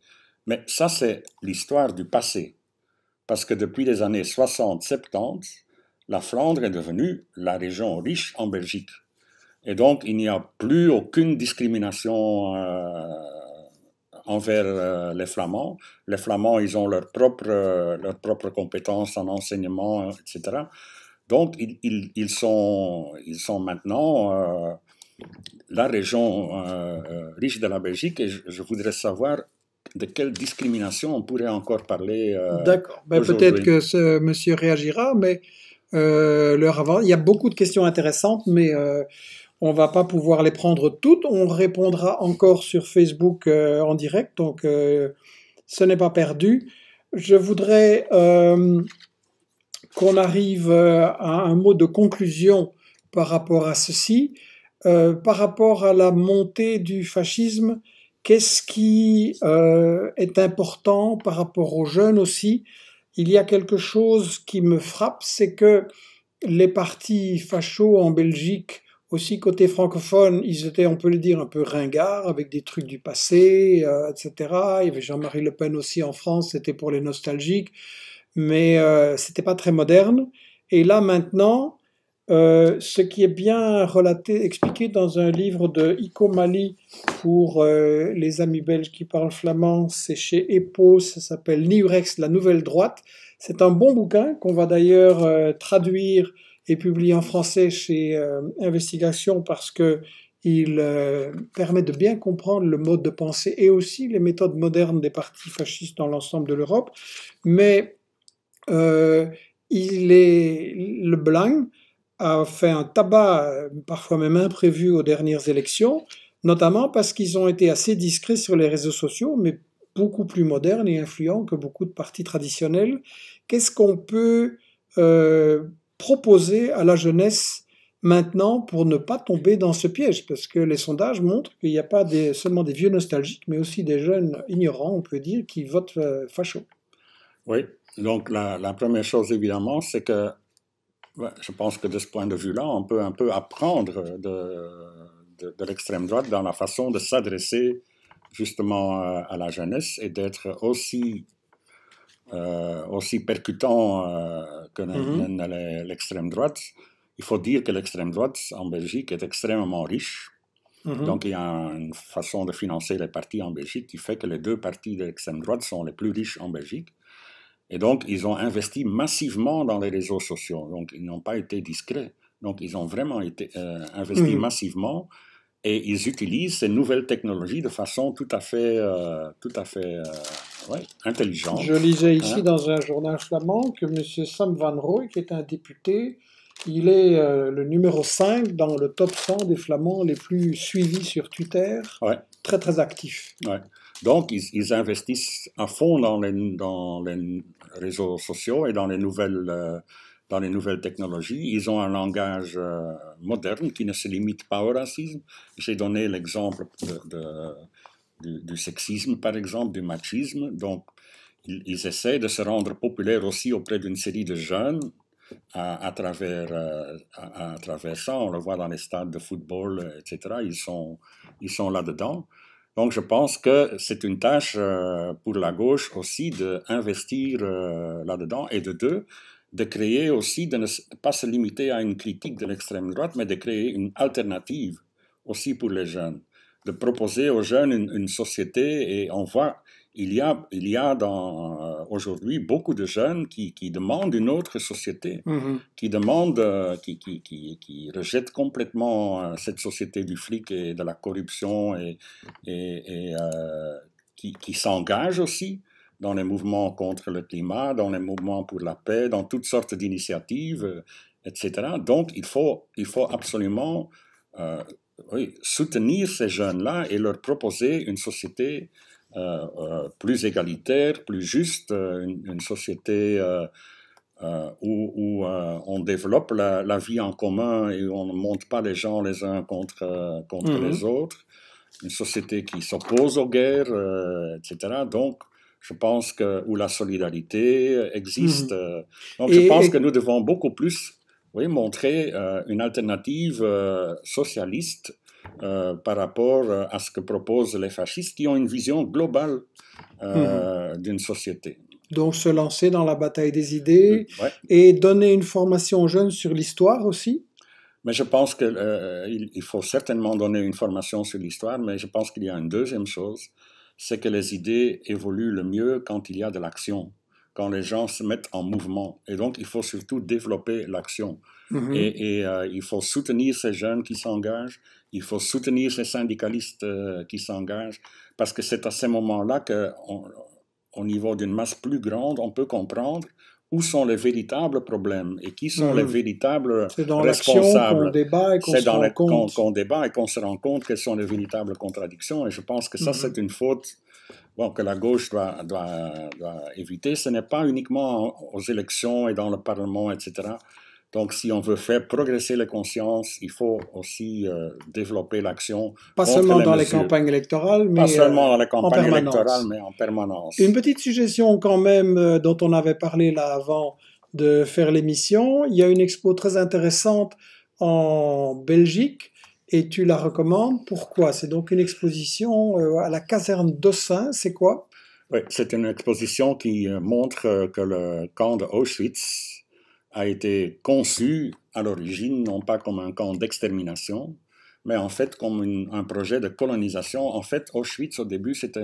Mais ça, c'est l'histoire du passé. Parce que depuis les années 60-70, la Flandre est devenue la région riche en Belgique. Et donc, il n'y a plus aucune discrimination euh, envers euh, les Flamands. Les Flamands, ils ont leurs propres, euh, leurs propres compétences en enseignement, euh, etc. Donc, ils, ils, ils sont, ils sont maintenant euh, la région euh, euh, riche de la Belgique et je, je voudrais savoir de quelle discrimination on pourrait encore parler. euh, D'accord. Ben. Peut-être que ce monsieur réagira, mais euh, l'heure avant, il y a beaucoup de questions intéressantes, mais euh, on va pas pouvoir les prendre toutes. On répondra encore sur Facebook euh, en direct, donc euh, ce n'est pas perdu. Je voudrais euh, qu'on arrive à un mot de conclusion par rapport à ceci. Par rapport à la montée du fascisme, qu'est-ce qui est important par rapport aux jeunes aussi? Il y a quelque chose qui me frappe, c'est que les partis fachos en Belgique, aussi côté francophone, ils étaient, on peut le dire, un peu ringards, avec des trucs du passé, euh, etc. Il y avait Jean-Marie Le Pen aussi en France, c'était pour les nostalgiques, mais euh, c'était pas très moderne. Et là maintenant, euh, ce qui est bien relaté, expliqué dans un livre de Iko Mali pour euh, les amis belges qui parlent flamand, c'est chez EPO, ça s'appelle Niurex, la nouvelle droite. C'est un bon bouquin qu'on va d'ailleurs traduire et publier en français chez euh, Investigation parce que il euh, permet de bien comprendre le mode de pensée et aussi les méthodes modernes des partis fascistes dans l'ensemble de l'Europe. Mais euh, il est le Blanc a fait un tabac, euh, parfois même imprévu, aux dernières élections, notamment parce qu'ils ont été assez discrets sur les réseaux sociaux, mais beaucoup plus modernes et influents que beaucoup de partis traditionnels. Qu'est-ce qu'on peut proposer à la jeunesse maintenant pour ne pas tomber dans ce piège Parce que les sondages montrent qu'il n'y a pas seulement des vieux nostalgiques, mais aussi des jeunes ignorants, on peut dire, qui votent euh, facho. Oui, donc la, première chose évidemment, c'est que ouais, je pense que de ce point de vue-là, on peut un peu apprendre de, de, l'extrême droite dans la façon de s'adresser justement euh, à la jeunesse et d'être aussi, aussi percutant euh, que Mhm. l'extrême droite. Il faut dire que l'extrême droite en Belgique est extrêmement riche. Mhm. Donc il y a une façon de financer les partis en Belgique qui fait que les deux partis de l'extrême droite sont les plus riches en Belgique. Et donc ils ont investi massivement dans les réseaux sociaux. Donc ils n'ont pas été discrets. Donc ils ont vraiment été euh, investis Mhm. massivement et ils utilisent ces nouvelles technologies de façon tout à fait, euh, tout à fait euh, ouais, intelligente. Je lisais ici Hein? dans un journal flamand que M. Sam Van Rooij, qui est un député, Il est euh, le numéro 5 dans le top 100 des Flamands les plus suivis sur Twitter. Ouais. Très, très actif. Ouais. Donc, ils, ils, investissent à fond dans les, dans les, réseaux sociaux et dans les nouvelles, euh, dans les nouvelles technologies. Ils ont un langage euh, moderne qui ne se limite pas au racisme. J'ai donné l'exemple de, de, du, sexisme, par exemple, du machisme. Donc, ils, ils essaient de se rendre populaires aussi auprès d'une série de jeunes à, euh, travers ça. On le voit dans les stades de football, etc. Ils sont, ils sont là-dedans. Donc je pense que c'est une tâche euh, pour la gauche aussi d'investir euh, là-dedans et de deux, de créer aussi, de ne pas se limiter à une critique de l'extrême droite, mais de créer une alternative aussi pour les jeunes, de proposer aux jeunes une, une société et on voit il y a, il y a dans, euh, aujourd'hui beaucoup de jeunes qui, qui, demandent une autre société, -hmm. qui demandent, euh, qui, qui, qui, qui, rejettent complètement euh, cette société du flic et de la corruption et, et, et euh, qui, qui s'engagent aussi dans les mouvements contre le climat, dans les mouvements pour la paix, dans toutes sortes d'initiatives, etc. Donc il faut, il faut absolument oui, soutenir ces jeunes-là et leur proposer une société euh, euh, plus égalitaire, plus juste, euh, une, une, société où, où on développe la, la, vie en commun et où on ne monte pas les gens les uns contre, contre mmh. les autres, une société qui s'oppose aux guerres, etc. Donc, je pense que où la solidarité existe. Mmh. Donc, et, je pense et... que nous devons beaucoup plus oui, montrer euh, une alternative euh, socialiste euh, par rapport à ce que proposent les fascistes qui ont une vision globale mmh. d'une société. Donc se lancer dans la bataille des idées mmh, ouais. et donner une formation aux jeunes sur l'histoire aussi? Mais je pense qu'il il faut certainement donner une formation sur l'histoire, mais je pense qu'il y a une deuxième chose, c'est que les idées évoluent le mieux quand il y a de l'action quand les gens se mettent en mouvement. Et donc, il faut surtout développer l'action. Mm -hmm. Et, et euh, il faut soutenir ces jeunes qui s'engagent, il faut soutenir ces syndicalistes euh, qui s'engagent, parce que c'est à ces moments-là qu'au niveau d'une masse plus grande, on peut comprendre où sont les véritables problèmes et qui sont mmh. les véritables dans responsables. Qu'on C'est dans les qu'on qu débat et qu'on se rend compte quelles sont les véritables contradictions. Et je pense que ça, mmh. c'est une faute bon, que la gauche doit, doit, doit éviter. Ce n'est pas uniquement aux élections et dans le Parlement, etc. Donc, si on veut faire progresser les consciences, il faut aussi euh, développer l'action. Pas seulement les dans mesures. les campagnes électorales, mais pas seulement dans les campagnes électorales, mais en permanence. Une petite suggestion quand même euh, dont on avait parlé là avant de faire l'émission. Il y a une expo très intéressante en Belgique et tu la recommandes. Pourquoi? C'est donc une exposition euh, à la caserne d'Ossin. C'est quoi? Oui, c'est une exposition qui montre que le camp de Auschwitz a été conçu à l'origine non pas comme un camp d'extermination, mais en fait comme un projet de colonisation. En fait, Auschwitz au début c'était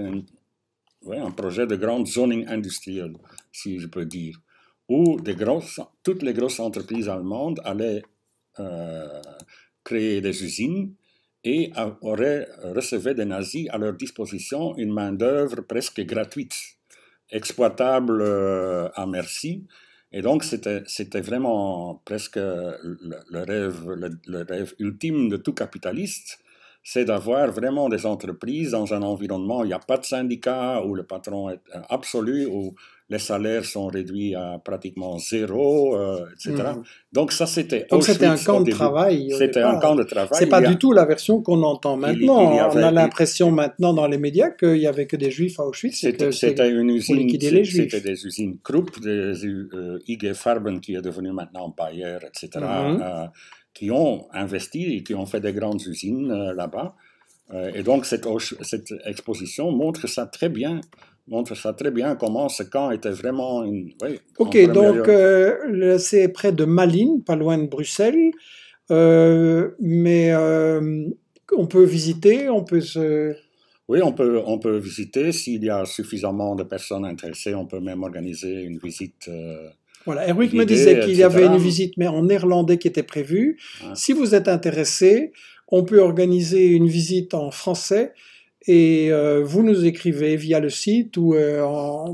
un, projet de grande zoning industrielle, si je peux dire, où grosses, toutes les grosses entreprises allemandes allaient euh, créer des usines et auraient recevé des nazis à leur disposition une main d'œuvre presque gratuite, exploitable euh, à merci et donc, c'était vraiment presque le, rêve, le, rêve ultime de tout capitaliste, c'est d'avoir vraiment des entreprises dans un environnement où il n'y a pas de syndicat, où le patron est absolu, où les salaires sont réduits à pratiquement zéro, euh, etc. Mmh. Donc ça, c'était Donc c'était un camp de travail. C'était un camp de travail. C'est pas a... du tout la version qu'on entend maintenant. Il, il avait, On a l'impression maintenant dans les médias qu'il y avait que des juifs à Auschwitz. C'était une usine. C'était des usines Krupp, des euh, IG Farben qui est devenu maintenant Bayer, etc. Mmh. Euh, qui ont investi et qui ont fait des grandes usines là-bas. Et donc cette, cette exposition montre ça très bien montre ça très bien comment ce camp était vraiment une. Oui, ok, donc euh, c'est près de Malines, pas loin de Bruxelles, euh, mais euh, on peut visiter, on peut se. Oui, on peut, on peut visiter. S'il y a suffisamment de personnes intéressées, on peut même organiser une visite. Voilà, Erwick me disait qu'il y avait une visite, mais en néerlandais qui était prévue. Ah. Si vous êtes intéressé, on peut organiser une visite en français Et euh, vous nous écrivez via le site ou euh,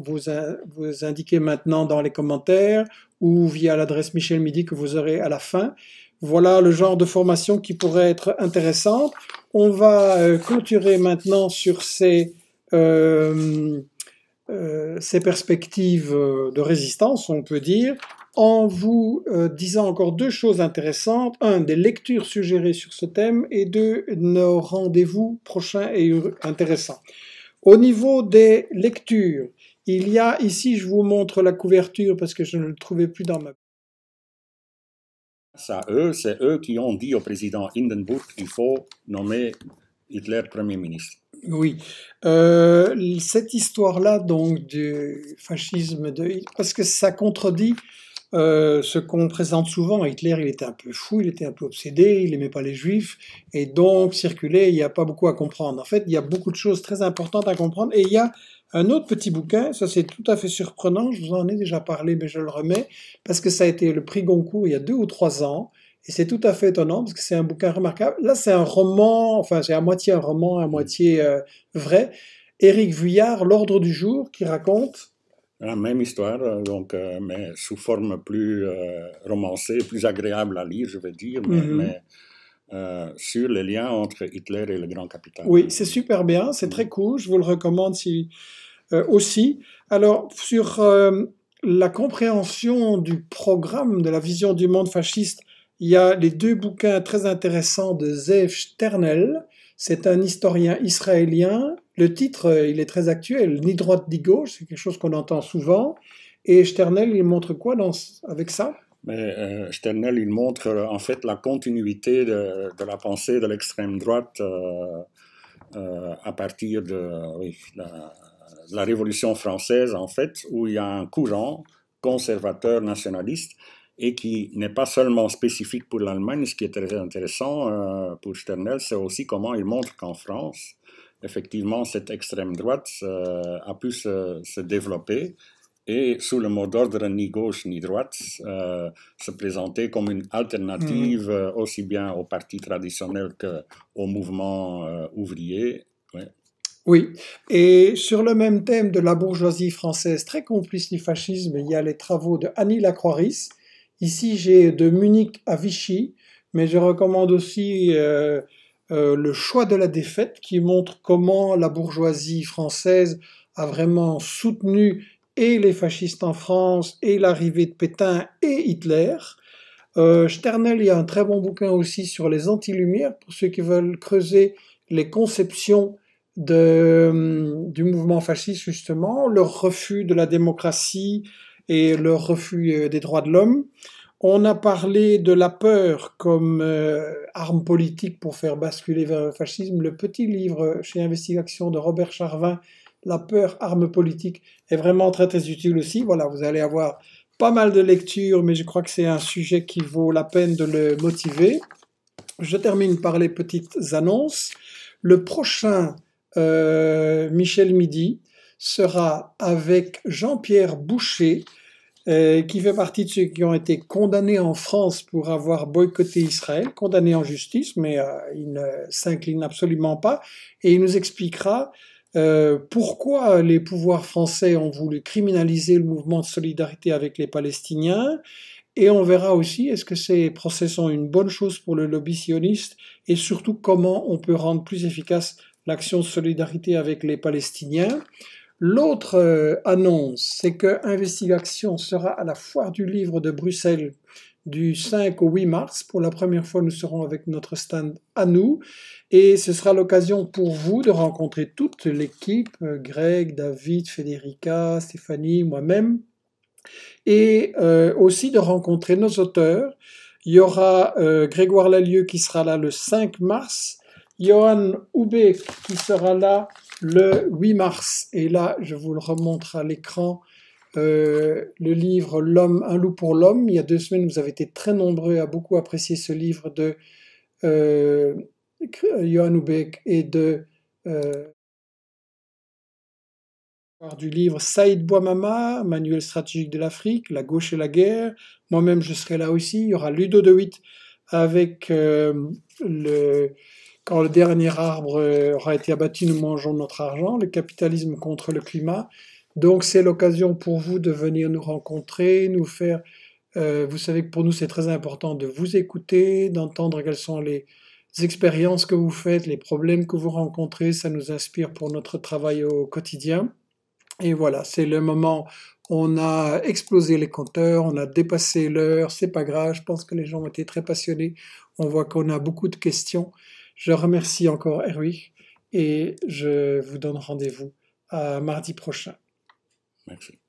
vous, vous indiquez maintenant dans les commentaires ou via l'adresse Michel Midi que vous aurez à la fin. Voilà le genre de formation qui pourrait être intéressante. On va euh, clôturer maintenant sur ces, euh, ces perspectives de résistance, on peut dire, en vous disant encore deux choses intéressantes. Un, des lectures suggérées sur ce thème et deux, nos rendez-vous prochains et intéressants. Au niveau des lectures, il y a ici, je vous montre la couverture parce que je ne le trouvais plus dans ma à eux, c'est eux qui ont dit au président Hindenburg qu'il faut nommer Hitler Premier ministre. Oui, euh, cette histoire-là, donc, du fascisme, de, parce que ça contredit euh, ce qu'on présente souvent. Hitler, il était un peu fou, il était un peu obsédé, il n'aimait pas les juifs, et donc, circuler, il n'y a pas beaucoup à comprendre. En fait, il y a beaucoup de choses très importantes à comprendre, et il y a un autre petit bouquin, ça c'est tout à fait surprenant, je vous en ai déjà parlé, mais je le remets, parce que ça a été le prix Goncourt il y a deux ou trois ans, et c'est tout à fait étonnant, parce que c'est un bouquin remarquable. Là, c'est un roman, enfin c'est à moitié un roman, à moitié euh, vrai. Éric Vuillard, L'Ordre du jour, qui raconte... La même histoire, euh, donc, euh, mais sous forme plus romancée, plus agréable à lire, je vais dire, mais, mhm. mais sur les liens entre Hitler et le grand capital. Oui, c'est super bien, c'est très cool, je vous le recommande si euh, aussi. Alors, sur euh, la compréhension du programme de la vision du monde fasciste, il y a les deux bouquins très intéressants de Zev Sternel. C'est un historien israélien. Le titre, euh, il est très actuel, ni droite ni gauche, c'est quelque chose qu'on entend souvent. Et Sternel, il montre quoi dans, avec ça? Mais Sternel, il montre en fait la continuité de, la pensée de l'extrême droite à partir de la, la Révolution française, en fait, où il y a un courant conservateur nationaliste et qui n'est pas seulement spécifique pour l'Allemagne. Ce qui est très intéressant euh, pour Sternel, c'est aussi comment il montre qu'en France, effectivement, cette extrême droite euh, a pu se, développer et sous le mot d'ordre ni gauche ni droite, euh, se présenter comme une alternative mmh. aussi bien aux partis traditionnels qu'au mouvement ouvrier. Oui, et sur le même thème de la bourgeoisie française très complice du fascisme, il y a les travaux de Annie Lacroix-Ris. Ici, j'ai de Munich à Vichy, mais je recommande aussi euh, euh, Le choix de la défaite, qui montre comment la bourgeoisie française a vraiment soutenu et les fascistes en France, et l'arrivée de Pétain et Hitler. Euh, Sternel, il y a un très bon bouquin aussi sur les anti-lumières, pour ceux qui veulent creuser les conceptions de, du mouvement fasciste, justement, leur refus de la démocratie et leur refus euh, des droits de l'homme. On a parlé de la peur comme euh, arme politique pour faire basculer vers le fascisme. Le petit livre chez Investigation de Robert Charvin, La peur, arme politique, est vraiment très très utile aussi. Voilà, vous allez avoir pas mal de lectures, mais je crois que c'est un sujet qui vaut la peine de le motiver. Je termine par les petites annonces. Le prochain euh, Michel Midi sera avec Jean-Pierre Boucher, euh, qui fait partie de ceux qui ont été condamnés en France pour avoir boycotté Israël, condamnés en justice, mais euh, il ne s'incline absolument pas, et il nous expliquera pourquoi les pouvoirs français ont voulu criminaliser le mouvement de solidarité avec les Palestiniens, et on verra aussi est-ce que ces procès sont une bonne chose pour le lobby sioniste, et surtout comment on peut rendre plus efficace l'action de solidarité avec les Palestiniens. L'autre euh, annonce, c'est que Investigation sera à la foire du livre de Bruxelles du 5 au 8 mars. Pour la première fois, nous serons avec notre stand à nous. Et ce sera l'occasion pour vous de rencontrer toute l'équipe, euh, Greg, David, Federica, Stéphanie, moi-même, et euh, aussi de rencontrer nos auteurs. Il y aura Grégoire Lalieu qui sera là le 5 mars Johan Houbé qui sera là le 8 mars. Et là, je vous le remontre à l'écran. Euh, le livre L'homme, un loup pour l'homme. Il y a deux semaines, vous avez été très nombreux à beaucoup apprécier ce livre de euh, Johan Houbeck et de euh, du livre Saïd Bouamama, Manuel stratégique de l'Afrique, La gauche et la guerre. Moi-même, je serai là aussi. Il y aura Ludo de Witt avec le Quand le dernier arbre aura été abattu, nous mangeons notre argent, le capitalisme contre le climat. Donc c'est l'occasion pour vous de venir nous rencontrer, nous faire... Euh, vous savez que pour nous c'est très important de vous écouter, d'entendre quelles sont les expériences que vous faites, les problèmes que vous rencontrez, ça nous inspire pour notre travail au quotidien. Et voilà, c'est le moment on a explosé les compteurs, on a dépassé l'heure, c'est pas grave, je pense que les gens ont été très passionnés. On voit qu'on a beaucoup de questions. Je remercie encore Erwin et je vous donne rendez-vous à mardi prochain. Merci.